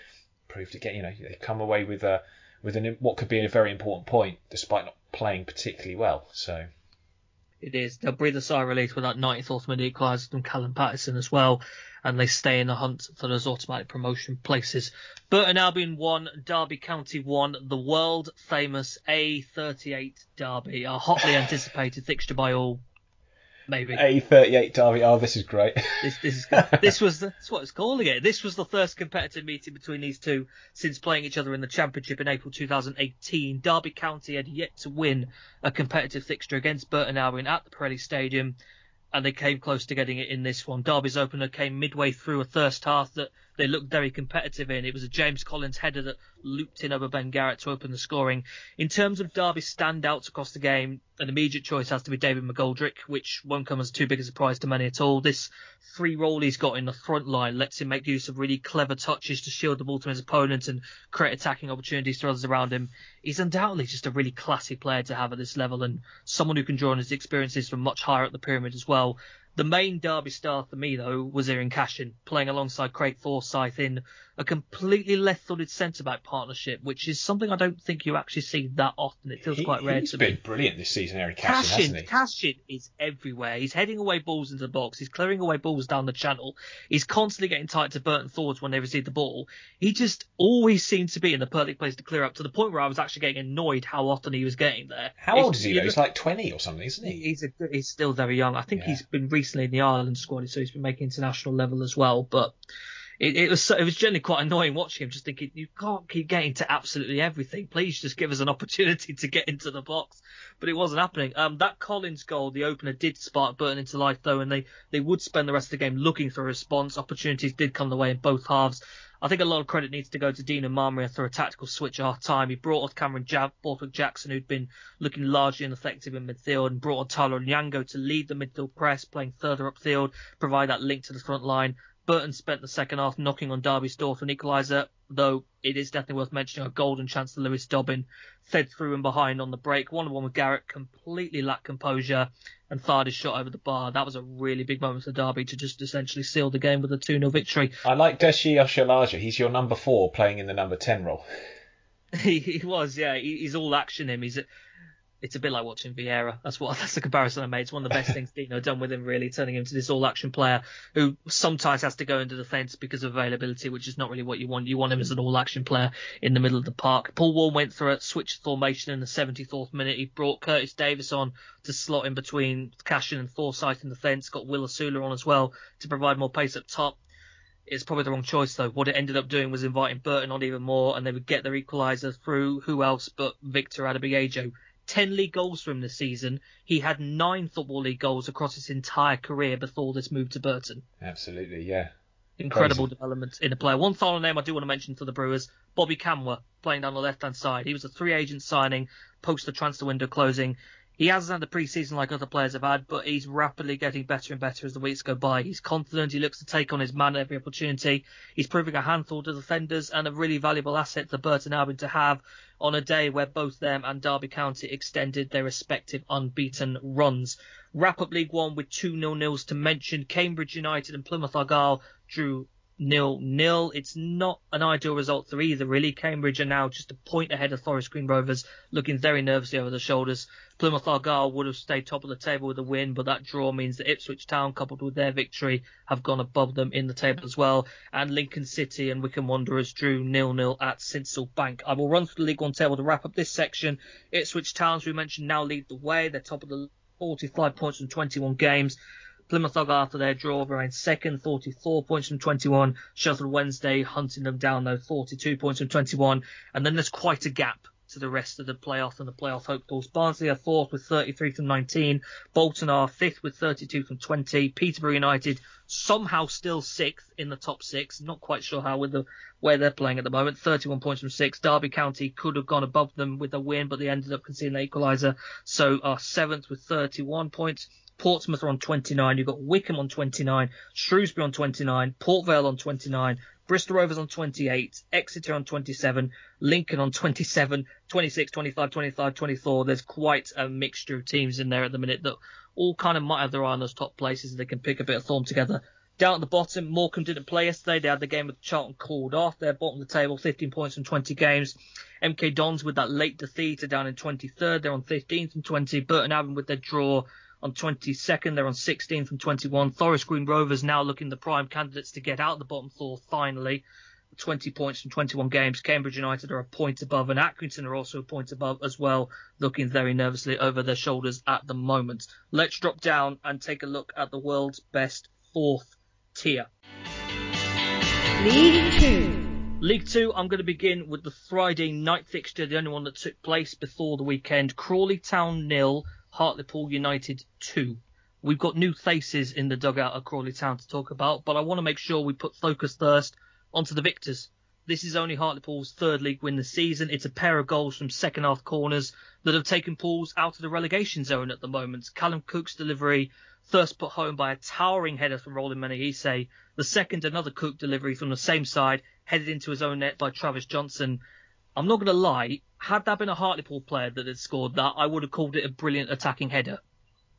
proved again. You know they come away with a with an what could be a very important point, despite not playing particularly well. So. It is. They'll breathe a sigh of relief with that 90th automatic equaliser from Callum Paterson as well, and they stay in the hunt for those automatic promotion places. Burton Albion 1, Derby County 1, the world famous A38 Derby, a hotly anticipated fixture by all maybe. A38 Derby. Oh, this is great. This, this is this was the, that's what it's calling it. This was the first competitive meeting between these two since playing each other in the Championship in April 2018. Derby County had yet to win a competitive fixture against Burton Albion at the Pirelli Stadium, and they came close to getting it in this one. Derby's opener came midway through a first half that they looked very competitive in. It was a James Collins header that looped in over Ben Garratt to open the scoring. In terms of Derby standouts across the game, an immediate choice has to be David McGoldrick, which won't come as too big a surprise to many at all. This free role he's got in the front line lets him make use of really clever touches to shield the ball to his opponent and create attacking opportunities for others around him. He's undoubtedly just a really classy player to have at this level and someone who can draw on his experiences from much higher up the pyramid as well. The main Derby star for me, though, was Eiran Cashin, playing alongside Craig Forsyth in a completely left-footed centre-back partnership, which is something I don't think you actually see that often. It feels He, quite rare he's to been brilliant this season, Eric Cashin, Cashin, hasn't he? Cashin is everywhere. He's heading away balls into the box. He's clearing away balls down the channel. He's constantly getting tight to Burton Thorns when they receive the ball. He just always seems to be in the perfect place to clear up to the point where I was actually getting annoyed how often he was getting there. How old is he? Though? He's like 20 or something, isn't he? He's a, he's still very young. I think Yeah. he's been recently in the Ireland squad, so he's been making international level as well. But it, it was so- it was generally quite annoying watching him, just thinking you can't keep getting to absolutely everything. Please just give us an opportunity to get into the box. But it wasn't happening. Um, that Collins goal, the opener, did spark Burton into life though, and they they would spend the rest of the game looking for a response. Opportunities did come the way in both halves. I think a lot of credit needs to go to Dino Maamria for a tactical switch at half time. He brought on Cameron Jab, Borthwick Jackson, who'd been looking largely ineffective in midfield, and brought on Tyler Onyango to lead the midfield press, playing further upfield, provide that link to the front line. Burton spent the second half knocking on Derby's door for an equaliser, though it is definitely worth mentioning a golden chance to Lewis Dobbin fed through and behind on the break. One on one with Garratt completely lacked composure and fired his shot over the bar. That was a really big moment for Derby to just essentially seal the game with a 2 0 victory. I like Deji Oshilaja. He's your number four playing in the number 10 role. He, he was, yeah. He, he's all action him. He's a, it's a bit like watching Vieira. That's what that's the comparison I made. It's one of the best things Dino done with him, really, turning him to this all-action player who sometimes has to go into the fence because of availability, which is not really what you want. You want him as an all-action player in the middle of the park. Paul Warne went through a switch formation in the 74th minute. He brought Curtis Davies on to slot in between Cashin and Forsyth in the fence. Got Will Asula on as well to provide more pace up top. It's probably the wrong choice though. What it ended up doing was inviting Burton on even more, and they would get their equaliser through who else but Victor Adeboyejo 10 league goals for him this season. He had nine Football League goals across his entire career before this move to Burton. Absolutely, yeah. Incredible Crazy. development in a player. One final name I do want to mention for the Brewers Bobby Kamwa, playing down the left hand side. He was a three agent signing post the transfer window closing. He hasn't had the preseason like other players have had, but he's rapidly getting better and better as the weeks go by. He's confident. He looks to take on his man at every opportunity. He's proving a handful to defenders and a really valuable asset for Burton Albion to have on a day where both them and Derby County extended their respective unbeaten runs. Wrap up League One with two nil nils to mention. Cambridge United and Plymouth Argyle drew nil nil. It's not an ideal result for either, really. Cambridge are now just a point ahead of Forest Green Rovers, looking very nervously over their shoulders. Plymouth Argyle would have stayed top of the table with a win, but that draw means that Ipswich Town, coupled with their victory, have gone above them in the table as well. And Lincoln City and Wycombe Wanderers drew nil nil at Sincil Bank. I will run through the League One table to wrap up this section. Ipswich Town, as we mentioned, now lead the way. They're top of the 45 points from 21 games. Plymouth Argyle after their draw remain second, 44 points from 21. Sheffield Wednesday hunting them down though, 42 points from 21. And then there's quite a gap to the rest of the playoff and the playoff hopefuls. Barnsley are fourth with 33 from 19. Bolton are fifth with 32 from 20. Peterborough United somehow still sixth in the top six. Not quite sure how with the where they're playing at the moment. 31 points from six. Derby County could have gone above them with a win, but they ended up conceding the equaliser. So are seventh with 31 points. Portsmouth are on 29. You've got Wycombe on 29, Shrewsbury on 29, Port Vale on 29, Bristol Rovers on 28, Exeter on 27, Lincoln on 27, 26, 25, 25, 24. There's quite a mixture of teams in there at the minute that all kind of might have their eye on those top places and they can pick a bit of form together. Down at the bottom, Morecambe didn't play yesterday. They had the game with Charlton called off. They're bottom of the table, 15 points from 20 games. MK Dons with that late defeat are down in 23rd. They're on 15 from 20. Burton Albion with their draw on 22nd. They're on 16 from 21. Forest Green Rovers now looking the prime candidates to get out the bottom four finally. 20 points from 21 games. Cambridge United are a point above, and Accrington are also a point above as well, looking very nervously over their shoulders at the moment. Let's drop down and take a look at the world's best fourth tier. League Two. League Two, I'm going to begin with the Friday night fixture, the only one that took place before the weekend. Crawley Town nil, Hartlepool United two. We've got new faces in the dugout at Crawley Town to talk about, but I want to make sure we put focus first onto the victors. This is only Hartlepool's third league win this season. It's a pair of goals from second half corners that have taken Pools out of the relegation zone at the moment. Callum Cook's delivery, first put home by a towering header from Rollin Menayese. The second, another Cook delivery from the same side, headed into his own net by Travis Johnson. I'm not going to lie, had that been a Hartlepool player that had scored that, I would have called it a brilliant attacking header.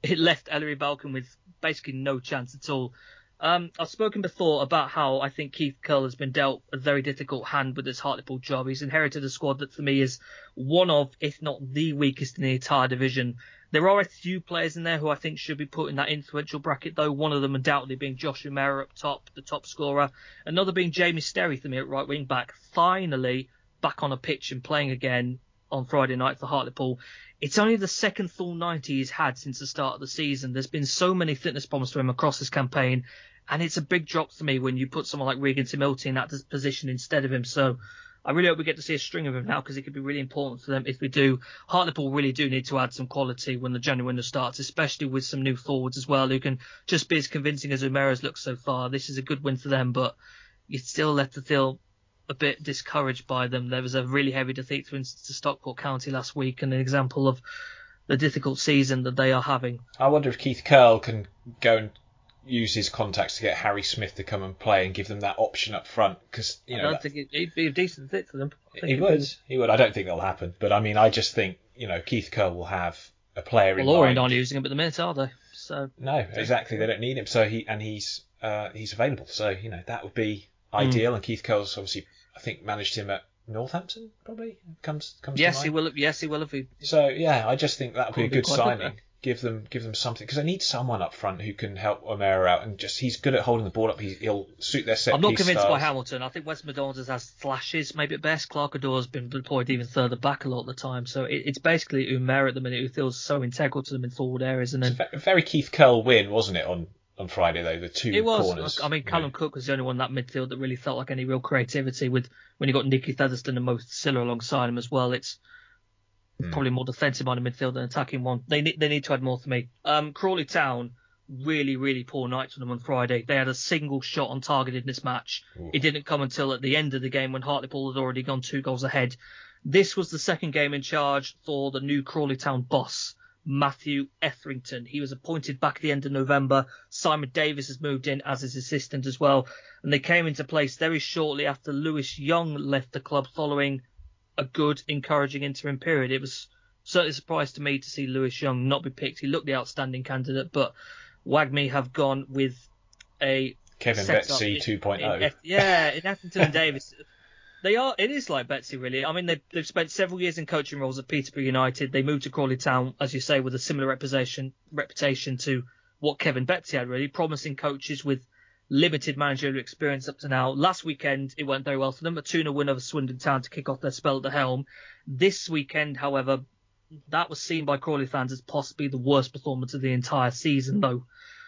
It left Ellery Balcombe with basically no chance at all. Um, I've spoken before about how I think Keith Curle has been dealt a very difficult hand with this Hartlepool job. He's inherited a squad that for me is one of, if not the weakest in the entire division. There are a few players in there who I think should be put in that influential bracket, though. One of them undoubtedly being Josh Umerah up top, the top scorer. Another being Jamie Sterry for me at right wing back. Finally back on a pitch and playing again on Friday night for Hartlepool. It's only the second full 90 he's had since the start of the season. There's been so many fitness problems to him across this campaign, and it's a big drop for me when you put someone like Reghan Tumilty in that position instead of him. So I really hope we get to see a string of him now because it could be really important for them if we do. Hartlepool really do need to add some quality when the January window starts, especially with some new forwards as well who can just be as convincing as Umerah's looked so far. This is a good win for them, but you're still left to feel a bit discouraged by them. There was a really heavy defeat, for instance, to Stockport County last week, and an example of the difficult season that they are having. I wonder if Keith Curle can go and use his contacts to get Harry Smith to come and play and give them that option up front because you know I don't that, think he'd be a decent fit for them. He would. Be. He would. I don't think that'll happen, but I mean, I just think you know Keith Curle will have a player well, in mind. aren't using him at the minute, are they? So no, exactly. They don't need him. So he and he's uh, he's available. So you know that would be ideal. Mm. And Keith Curle's obviously I think managed him at Northampton. Probably comes comes. Yes, he will. Have, yes, he will have. So yeah, I just think that would be a good signing. Give them give them something because they need someone up front who can help Umerah out and just he's good at holding the ball up. He, will suit their set. I'm not convinced styles. by Hamilton. I think West Midlands has flashes, maybe at best. Clarke Oduor's been deployed even further back a lot of the time. So it, it's basically Umerah at the minute who feels so integral to them in forward areas. And then a very Keith Curle win, wasn't it, on on Friday though. The two it was. corners. I mean, Callum yeah. Cook was the only one in that midfield that really felt like any real creativity. With when you got Nicky Featherstone and Mo Sylla alongside him as well, it's mm. probably more defensive minded midfield than attacking one. They need they need to add more for me. Um, Crawley Town really really poor night for them on Friday. They had a single shot on target in this match. Ooh. It didn't come until at the end of the game when Hartlepool had already gone two goals ahead. This was the second game in charge for the new Crawley Town boss. Matthew Etherington. He was appointed back at the end of November. Simon Davies has moved in as his assistant as well. And they came into place very shortly after Lewis Young left the club following a good, encouraging interim period. It was certainly a surprise to me to see Lewis Young not be picked. He looked the outstanding candidate, but WAGMI have gone with a Kevin Betsy 2.0. yeah, in Etherington and Davis. They are. It is like Betsy, really. I mean, they've, they've spent several years in coaching roles at Peterborough United. They moved to Crawley Town, as you say, with a similar reputation reputation to what Kevin Betsy had, really. Promising coaches with limited managerial experience up to now. Last weekend, it went very well for them. A 2 win over Swindon Town to kick off their spell at the helm. This weekend, however, that was seen by Crawley fans as possibly the worst performance of the entire season, though.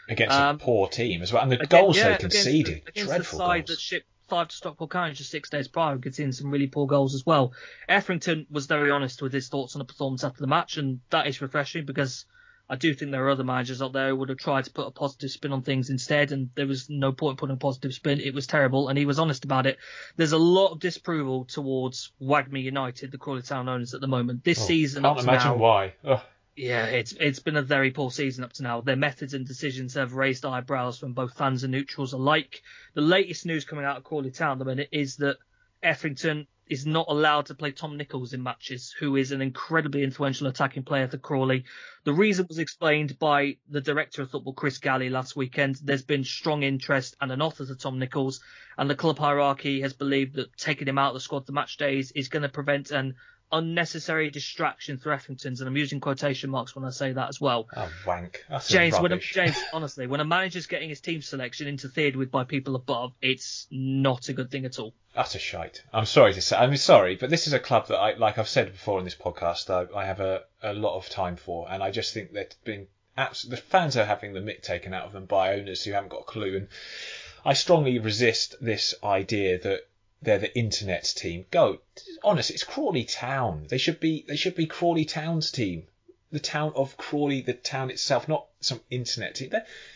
Against um, a poor team as well. And the again, goals yeah, they conceded, against, against dreadful the side goals. that shipped five to Stockport County just six days prior and conceding some really poor goals as well. Etherington was very honest with his thoughts on the performance after the match, and that is refreshing because I do think there are other managers out there who would have tried to put a positive spin on things instead, and there was no point putting a positive spin. It was terrible, and he was honest about it. There's a lot of disapproval towards WAGMI United, the Crawley Town owners, at the moment. This oh, season, can't imagine now, why. Ugh. Yeah, it's it's been a very poor season up to now. Their methods and decisions have raised eyebrows from both fans and neutrals alike. The latest news coming out of Crawley Town the minute is that Etherington is not allowed to play Tom Nichols in matches, who is an incredibly influential attacking player for Crawley. The reason was explained by the director of football, Chris Galley, last weekend. There's been strong interest and an offer to Tom Nichols, and the club hierarchy has believed that taking him out of the squad for match days is going to prevent an unnecessary distraction through Etherington's, and I'm using quotation marks when I say that as well. Oh, wank. That's James, when a, James, honestly, when a manager's getting his team selection interfered with by people above, it's not a good thing at all. That's a shite. I'm sorry to say. I'm sorry, but this is a club that I, like I've said before in this podcast, I, I have a, a lot of time for, and I just think that been abs- the fans are having the mick taken out of them by owners who haven't got a clue, and I strongly resist this idea that they're the internet's team. Go, honest, it's Crawley Town. They should be they should be Crawley Town's team. the town of Crawley, the town itself, not some internet team.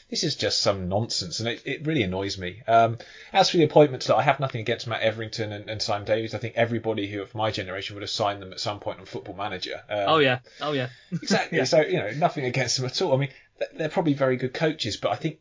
This is just some nonsense, and it, it really annoys me. Um, as for the appointments, I have nothing against Matt Etherington and, and Simon Davies. I think everybody who of my generation would have signed them at some point on Football Manager. Um, oh yeah, oh yeah, exactly. yeah. So you know, nothing against them at all. I mean, they're probably very good coaches, but I think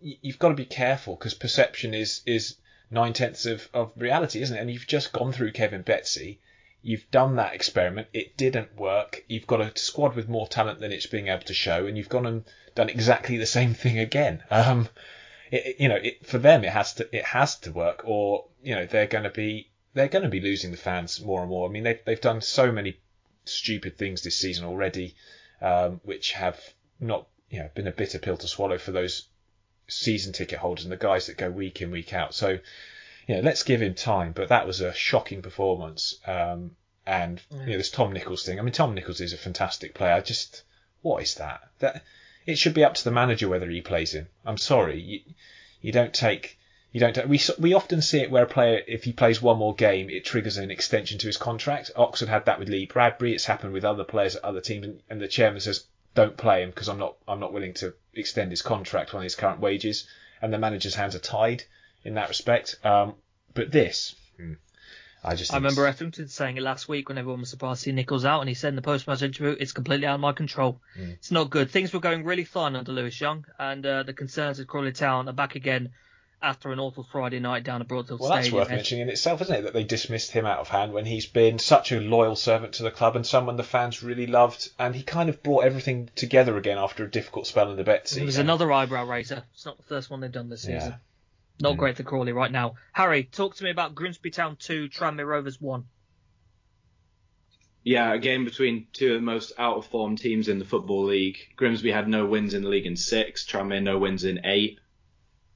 you've got to be careful because perception is is nine tenths of, of reality, isn't it? And you've just gone through Kevin Betsy You've done that experiment. It didn't work. You've got a squad with more talent than it's being able to show, and you've gone and done exactly the same thing again. Um, it, you know, it, for them, it has to it has to work, or you know, they're going to be they're going to be losing the fans more and more. I mean, they've they've done so many stupid things this season already, um, which have not you know been a bitter pill to swallow for those season ticket holders and the guys that go week in week out. So you know, let's give him time. But that was a shocking performance. Um, and you know, this Tom Nichols thing. I mean, Tom Nichols is a fantastic player. I just, what is that? That it should be up to the manager whether he plays him. I'm sorry, you, you don't take. You don't. We we often see it where a player, if he plays one more game, it triggers an extension to his contract. Oxford had that with Lee Bradbury. It's happened with other players at other teams, and, and the chairman says, "Don't play him because I'm not I'm not willing to extend his contract on his current wages." And the manager's hands are tied in that respect. Um, but this, hmm, I just. I remember Etherington saying it last week when everyone was surprised to see Nichols out, and he said in the post-match interview, "It's completely out of my control. Mm. It's not good. Things were going really fine under Lewis Young, and uh, the concerns at Crawley Town are back again." After an awful Friday night down at Broadfield well, Stadium. Well, that's worth mentioning in itself, isn't it? That they dismissed him out of hand when he's been such a loyal servant to the club and someone the fans really loved, and he kind of brought everything together again after a difficult spell in the Betsy. It was another eyebrow raiser. It's not the first one they've done this season. Yeah. Not mm. great for Crawley right now. Harry, talk to me about Grimsby Town 2, Tranmere Rovers 1. Yeah, a game between two of the most out of form teams in the Football League. Grimsby had no wins in the league in six, Tranmere no wins in eight.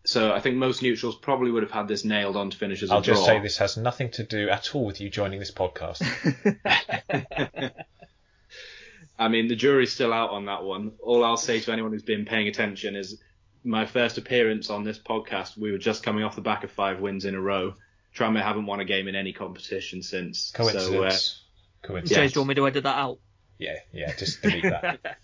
So I think most neutrals probably would have had this nailed on to finish as a I'll draw. just say this has nothing to do at all with you joining this podcast. I mean, the jury's still out on that one. All I'll say to anyone who's been paying attention is my first appearance on this podcast, we were just coming off the back of five wins in a row. Tranmere haven't won a game in any competition since. Coincidence. So, uh, Coincidence. James, do you want me to edit that out? Yeah, yeah, just delete that.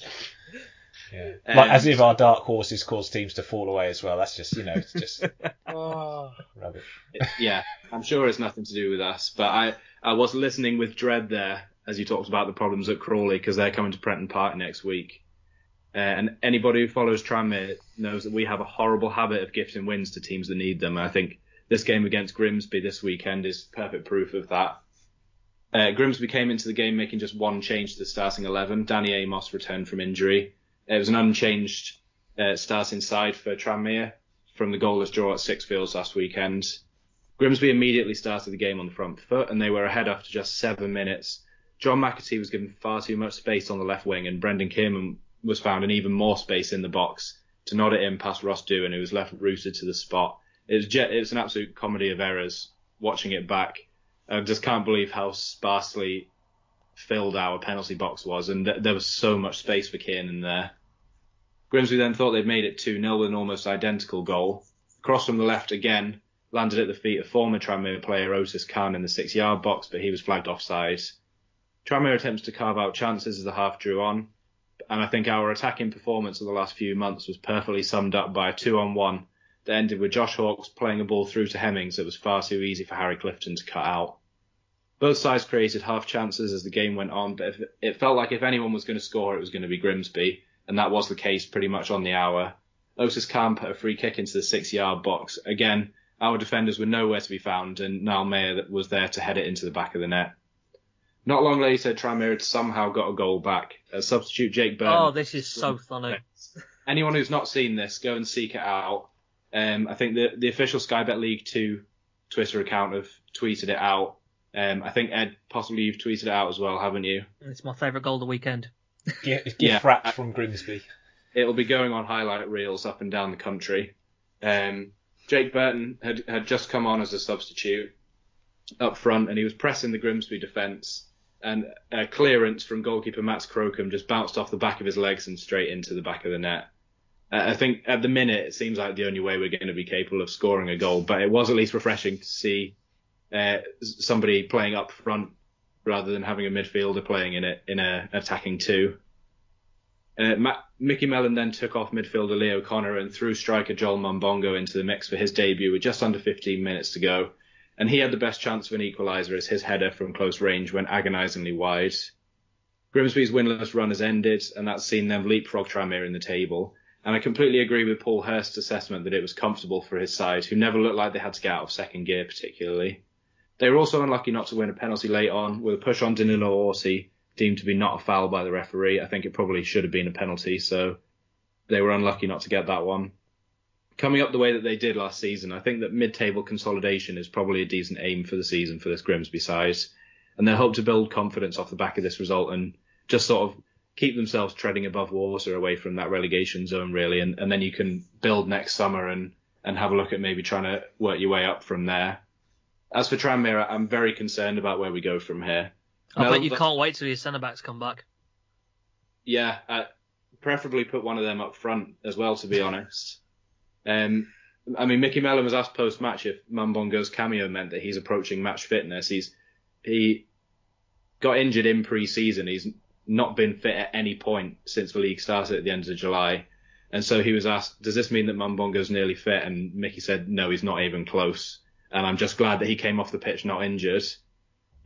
yeah. Like as if our dark horses cause teams to fall away as well. That's just, you know, it's just oh, rubbish. yeah, I'm sure it's nothing to do with us, but I, I was listening with dread there as you talked about the problems at Crawley because they're coming to Prenton Park next week. Uh, and anybody who follows Tranmere knows that we have a horrible habit of gifting wins to teams that need them. And I think this game against Grimsby this weekend is perfect proof of that. Uh, Grimsby came into the game making just one change to the starting 11. Danny Amos returned from injury. It was an unchanged uh, starting side for Tranmere from the goalless draw at Sixfields last weekend. Grimsby immediately started the game on the front foot and they were ahead after just seven minutes. John McAtee was given far too much space on the left wing and Brendan Kiernan was found in even more space in the box to nod it in past Ross Doohan, who was left rooted to the spot. It was, it was an absolute comedy of errors watching it back. I just can't believe how sparsely filled our penalty box was, and th- there was so much space for Kiernan there. Grimsby then thought they'd made it 2 0 with an almost identical goal. Cross from the left again landed at the feet of former Tranmere player Otis Khan in the six yard box, but he was flagged offside. Tranmere attempts to carve out chances as the half drew on, and I think our attacking performance of the last few months was perfectly summed up by a two on one that ended with Josh Hawkes playing a ball through to Hemmings that was far too easy for Harry Clifton to cut out. Both sides created half chances as the game went on, but it felt like if anyone was going to score, it was going to be Grimsby, and that was the case pretty much on the hour. Otis Khan put a free kick into the six yard box. Again, our defenders were nowhere to be found, and Niall Maher was there to head it into the back of the net. Not long later, Tranmere had somehow got a goal back. A substitute Jake Burton. Oh, this is so funny. Anyone who's not seen this, go and seek it out. Um, I think the the official Sky Bet League Two Twitter account have tweeted it out. Um, I think Ed, possibly you've tweeted it out as well, haven't you? It's my favourite goal of the weekend. Gift, yeah, wrapped from Grimsby. It'll be going on highlight reels up and down the country. Um, Jake Burton had had just come on as a substitute up front, and he was pressing the Grimsby defence and a clearance from goalkeeper Max Crocombe just bounced off the back of his legs and straight into the back of the net. Uh, I think at the minute it seems like the only way we're going to be capable of scoring a goal, but it was at least refreshing to see uh, somebody playing up front rather than having a midfielder playing in it in a attacking two. Uh, Matt, Micky Mellon then took off midfielder Lee O'Connor and threw striker Joel Mumbongo into the mix for his debut with just under 15 minutes to go. And he had the best chance of an equaliser as his header from close range went agonisingly wide. Grimsby's winless run has ended, and that's seen them leapfrog Tranmere in the table. And I completely agree with Paul Hurst's assessment that it was comfortable for his side, who never looked like they had to get out of second gear particularly. They were also unlucky not to win a penalty late on, with a push on Danilo Orsi deemed to be not a foul by the referee. I think it probably should have been a penalty, so they were unlucky not to get that one. Coming up the way that they did last season, I think that mid-table consolidation is probably a decent aim for the season for this Grimsby side, and they'll hope to build confidence off the back of this result and just sort of keep themselves treading above water away from that relegation zone really, and, and then you can build next summer and and have a look at maybe trying to work your way up from there. As for Tranmere, I'm very concerned about where we go from here. I bet you can't wait till your centre backs come back. Yeah, uh, preferably put one of them up front as well, to be honest. Um, I mean, Micky Mellon was asked post match if Mumbongo's cameo meant that he's approaching match fitness. He's he got injured in pre-season. He's not been fit at any point since the league started at the end of July. And so he was asked, does this mean that Mumbongo's nearly fit? And Mickey said, no, he's not even close. And I'm just glad that he came off the pitch not injured.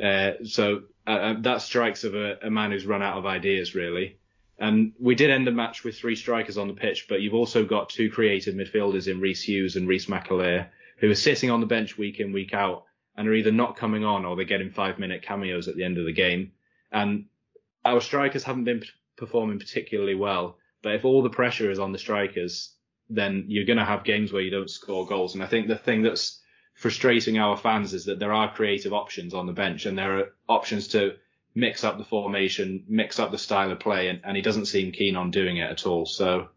Uh, so uh, uh, that strikes of a, a man who's run out of ideas, really. And we did end the match with three strikers on the pitch, but you've also got two creative midfielders in Rhys Hughes and Reece McAlear, who are sitting on the bench week in, week out, and are either not coming on or they're getting five minute cameos at the end of the game. And our strikers haven't been p- performing particularly well, but if all the pressure is on the strikers, then you're going to have games where you don't score goals. And I think the thing that's frustrating our fans is that there are creative options on the bench and there are options to mix up the formation, mix up the style of play, and, and he doesn't seem keen on doing it at all. So,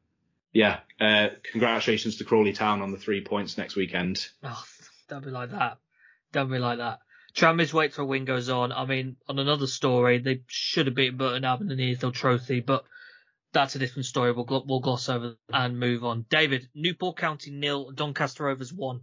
yeah, uh, congratulations to Crawley Town on the three points next weekend. Oh, don't be like that. Don't be like that. Tranmere's wait for a win goes on. I mean, on another story, they should have beaten Burton Albion in the EFL Trophy, but that's a different story. We'll, gl- we'll gloss over and move on. David, Newport County nil, Doncaster Rovers one.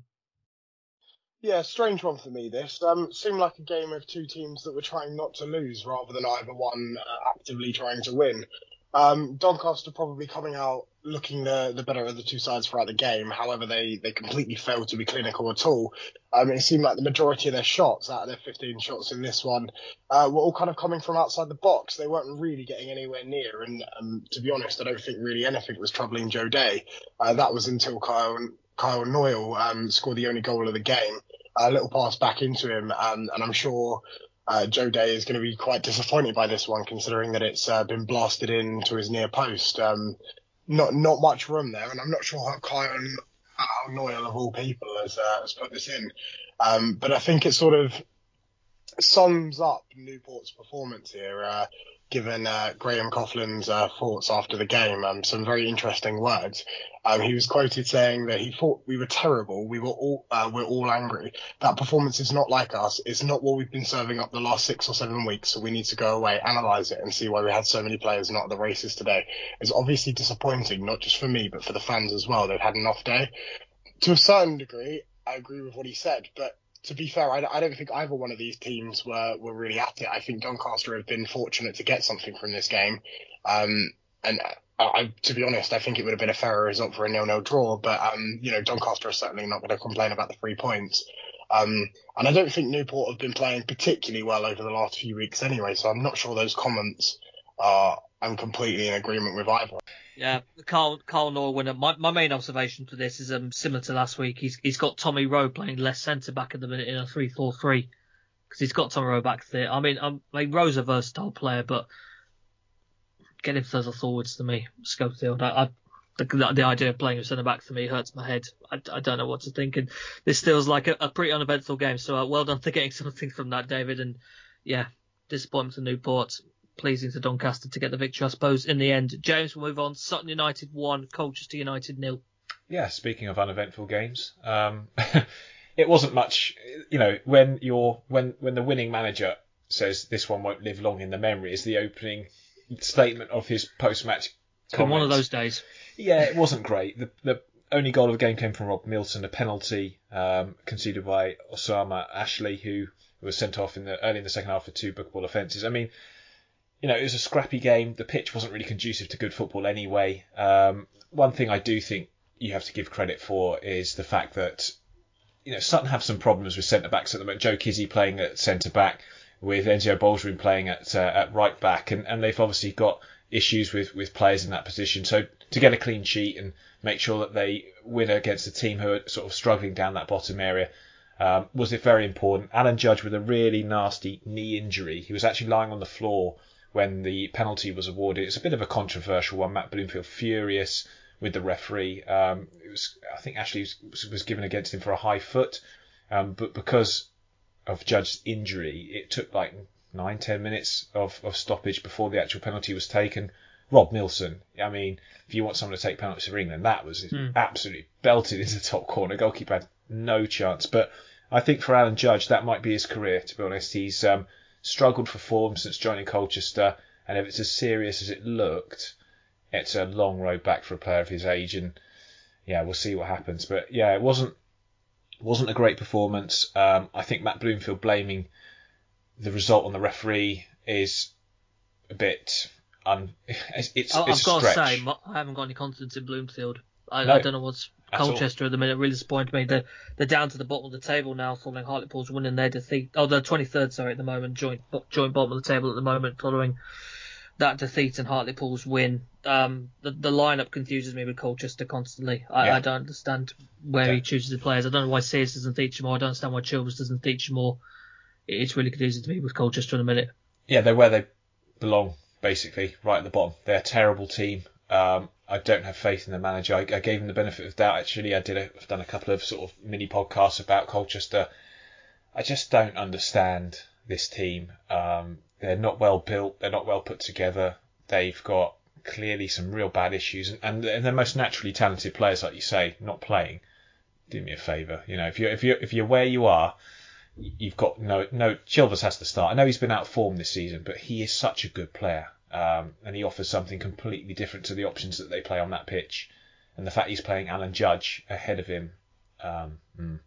Yeah, strange one for me. This um, seemed like a game of two teams that were trying not to lose rather than either one uh, actively trying to win. Um, Doncaster probably coming out looking the, the better of the two sides throughout the game. However, they, they completely failed to be clinical at all. Um, it seemed like the majority of their shots, out of their 15 shots in this one, uh, were all kind of coming from outside the box. They weren't really getting anywhere near. And um, to be honest, I don't think really anything was troubling Joe Day. Uh, that was until Kyle, Kyle Knoyle um, scored the only goal of the game. A little pass back into him, um, and I'm sure uh, Joe Day is going to be quite disappointed by this one, considering that it's uh, been blasted into his near post. Um, not not much room there, and I'm not sure how Kyle how loyal of all people has, uh, has put this in. Um, but I think it sort of sums up Newport's performance here, uh, given uh, Graham Coughlan's uh, thoughts after the game. Um, some very interesting words. Um, he was quoted saying that he thought we were terrible. We were all uh, we're all angry. That performance is not like us. It's not what we've been serving up the last six or seven weeks. So we need to go away, analyze it, and see why we had so many players not at the races today. It's obviously disappointing, not just for me, but for the fans as well. They've had an off day. To a certain degree, I agree with what he said, but to be fair, I, I, don't think either one of these teams were, were really at it. I think Doncaster have been fortunate to get something from this game. Um, and I, I, to be honest, I think it would have been a fairer result for a nil-nil draw. But um, you know, Doncaster are certainly not going to complain about the three points. Um, and I don't think Newport have been playing particularly well over the last few weeks anyway. So I'm not sure those comments are. I'm completely in agreement with either. Yeah, Carl Carl Norwin. My my main observation for this is um similar to last week. He's he's got Tommy Rowe playing less centre back at the minute in a three four three because he's got Tommy Rowe back there. I mean, um, I mean Rowe's a versatile player, but get him further forwards to me, Schofield. I, I the, the idea of playing a centre back to me hurts my head. I, I don't know what to think, and this feels like a, a pretty uneventful game. So uh, well done for getting something from that, David. And yeah, disappointment to Newport pleasing to Doncaster to get the victory, I suppose, in the end. James, we'll move on. Sutton United 1, Colchester United nil. Yeah, speaking of uneventful games, um, it wasn't much. You know, when you're when when the winning manager says this one won't live long in the memory is the opening statement of his post-match. It's one of those days. Yeah, it wasn't great. The the only goal of the game came from Rob Milsom, a penalty um, conceded by Ossama Ashley, who was sent off in the early in the second half for two bookable offences. I mean, you know, it was a scrappy game. The pitch wasn't really conducive to good football anyway. Um, one thing I do think you have to give credit for is the fact that you know Sutton have some problems with centre backs at the moment. Joe Kizzi playing at centre back, with Enzio Boldewijn playing at uh, at right back, and, and they've obviously got issues with, with players in that position. So to get a clean sheet and make sure that they win against a team who are sort of struggling down that bottom area um, was it very important. Alan Judge with a really nasty knee injury. He was actually lying on the floor when the penalty was awarded. It's a bit of a controversial one. Matt Bloomfield furious with the referee. Um, it was, I think Ashley was, was given against him for a high foot, um, but because of Judge's injury, it took like nine, ten minutes of, of stoppage before the actual penalty was taken. Rob Milsom, I mean, if you want someone to take penalties for England, that was mm. absolutely belted into the top corner. Goalkeeper had no chance. But I think for Alan Judge, that might be his career, to be honest. He's um, struggled for form since joining Colchester, and if it's as serious as it looked, it's a long road back for a player of his age. And yeah, we'll see what happens. But yeah, it wasn't wasn't a great performance. Um, I think Matt Bloomfield blaming the result on the referee is a bit un. It's, it's, I've got to say, I haven't got any confidence in Bloomfield. I, No. I don't know what's Colchester at the minute really disappointed me. They're, they're down to the bottom of the table now, following Hartlepool's winning their defeat. Oh, they're 23rd, sorry, at the moment, joint joint bottom of the table at the moment, following that defeat and Hartlepool's win. Um, the, the lineup confuses me with Colchester constantly. I, Yeah. I don't understand where he chooses the players. I don't know why Sears doesn't teach him more. I don't understand why Chilvers doesn't teach him more. It's really confusing to me with Colchester in a minute. yeah, they're where they belong, basically, right at the bottom. They're a terrible team. Um, I don't have faith in the manager. I, I gave him the benefit of doubt. Actually, I did. A, I've done a couple of sort of mini podcasts about Colchester. I just don't understand this team. Um, they're not well built. They're not well put together. They've got clearly some real bad issues, and, and they're the most naturally talented players, like you say, not playing. Do me a favour, you know, if you're if you if you're where you are, you've got no no Chilvers has to start. I know he's been out of form this season, but he is such a good player, um, and he offers something completely different to the options that they play on that pitch. And the fact he's playing Alan Judge ahead of him, um, mm,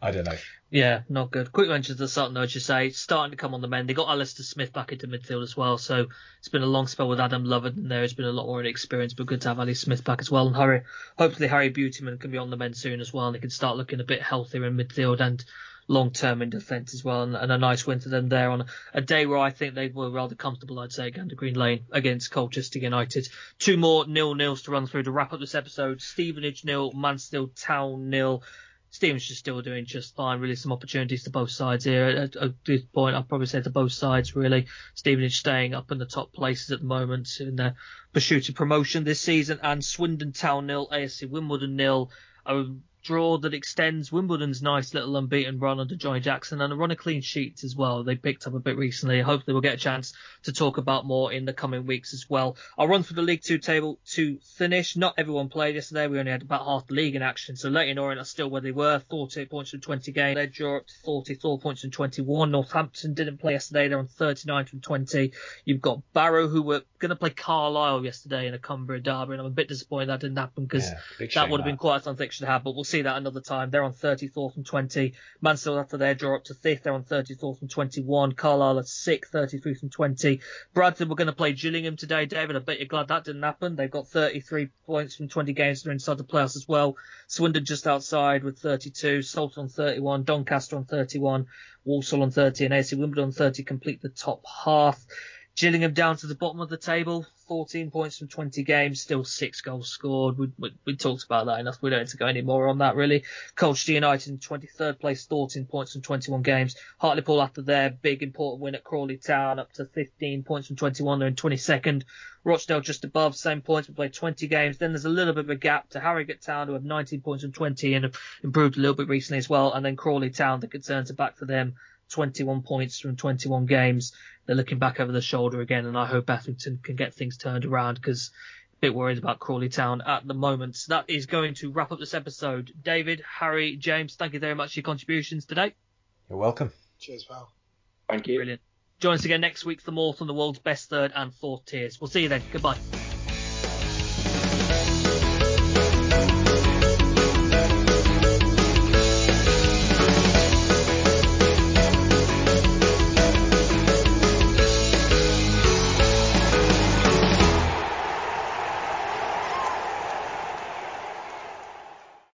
I don't know. Yeah, not good. Quick mention to Sutton, though, as you say, starting to come on the mend. They got Alistair Smith back into midfield as well, so it's been a long spell with Adam Lovett, and there has been a lot more inexperience, but good to have Ali Smith back as well. And Harry, hopefully Harry Beautyman can be on the mend soon as well, and they can start looking a bit healthier in midfield and long term in defence as well. And, and a nice win for them there on a day where I think they were rather comfortable, I'd say, Gander Green Lane against Colchester United. Two more nil nils to run through to wrap up this episode. Stevenage nil, Mansfield Town nil. Stevenage is still doing just fine. Really, some opportunities to both sides here. At, at this point, I'd probably say to both sides, really. Stevenage staying up in the top places at the moment in their pursuit of promotion this season. And Swindon Town nil, AFC Wimbledon nil. Draw that extends Wimbledon's nice little unbeaten run under Johnny Jackson and a run of clean sheets as well. They picked up a bit recently. Hopefully, we'll get a chance to talk about more in the coming weeks as well. I'll run through the League Two table to finish. Not everyone played yesterday. We only had about half the league in action. So Leyton Orient are still where they were, 48 points from 20 games. Europe to 44 points from 21. Northampton didn't play yesterday. They're on 39 from 20. You've got Barrow who were going to play Carlisle yesterday in a Cumbria derby, and I'm a bit disappointed that didn't happen because Yeah, that would have been quite something should have, but we'll see that another time. They're on 34 from 20. Mansfield after their draw up to fifth, they're on 34 from 21. Carlisle at sixth, 33 from 20. Bradford were going to play Gillingham today, David. I bet you're glad that didn't happen. They've got 33 points from 20 games. They're inside the playoffs as well. Swindon just outside with 32. Salt on 31. Doncaster on 31. Walsall on 30 and AFC Wimbledon on 30 complete the top half. Gillingham down to the bottom of the table, 14 points from 20 games, still six goals scored. We, we, we talked about that enough. We don't need to go any more on that really. Colchester United in 23rd place, 14 points from 21 games. Hartlepool after their big important win at Crawley Town up to 15 points from 21. They're in 22nd. Rochdale just above, same points. We played 20 games. Then there's a little bit of a gap to Harrogate Town who have 19 points from 20 and have improved a little bit recently as well. And then Crawley Town, the concerns are back for them. 21 points from 21 games. They're looking back over the shoulder again, and I hope Etherington can get things turned around because a bit worried about Crawley Town at the moment. So that is going to wrap up this episode. David, Harry, James, thank you very much for your contributions today. You're welcome. Cheers, pal. Thank you. Brilliant. Join us again next week for more from the world's best third and fourth tiers. We'll see you then. Goodbye.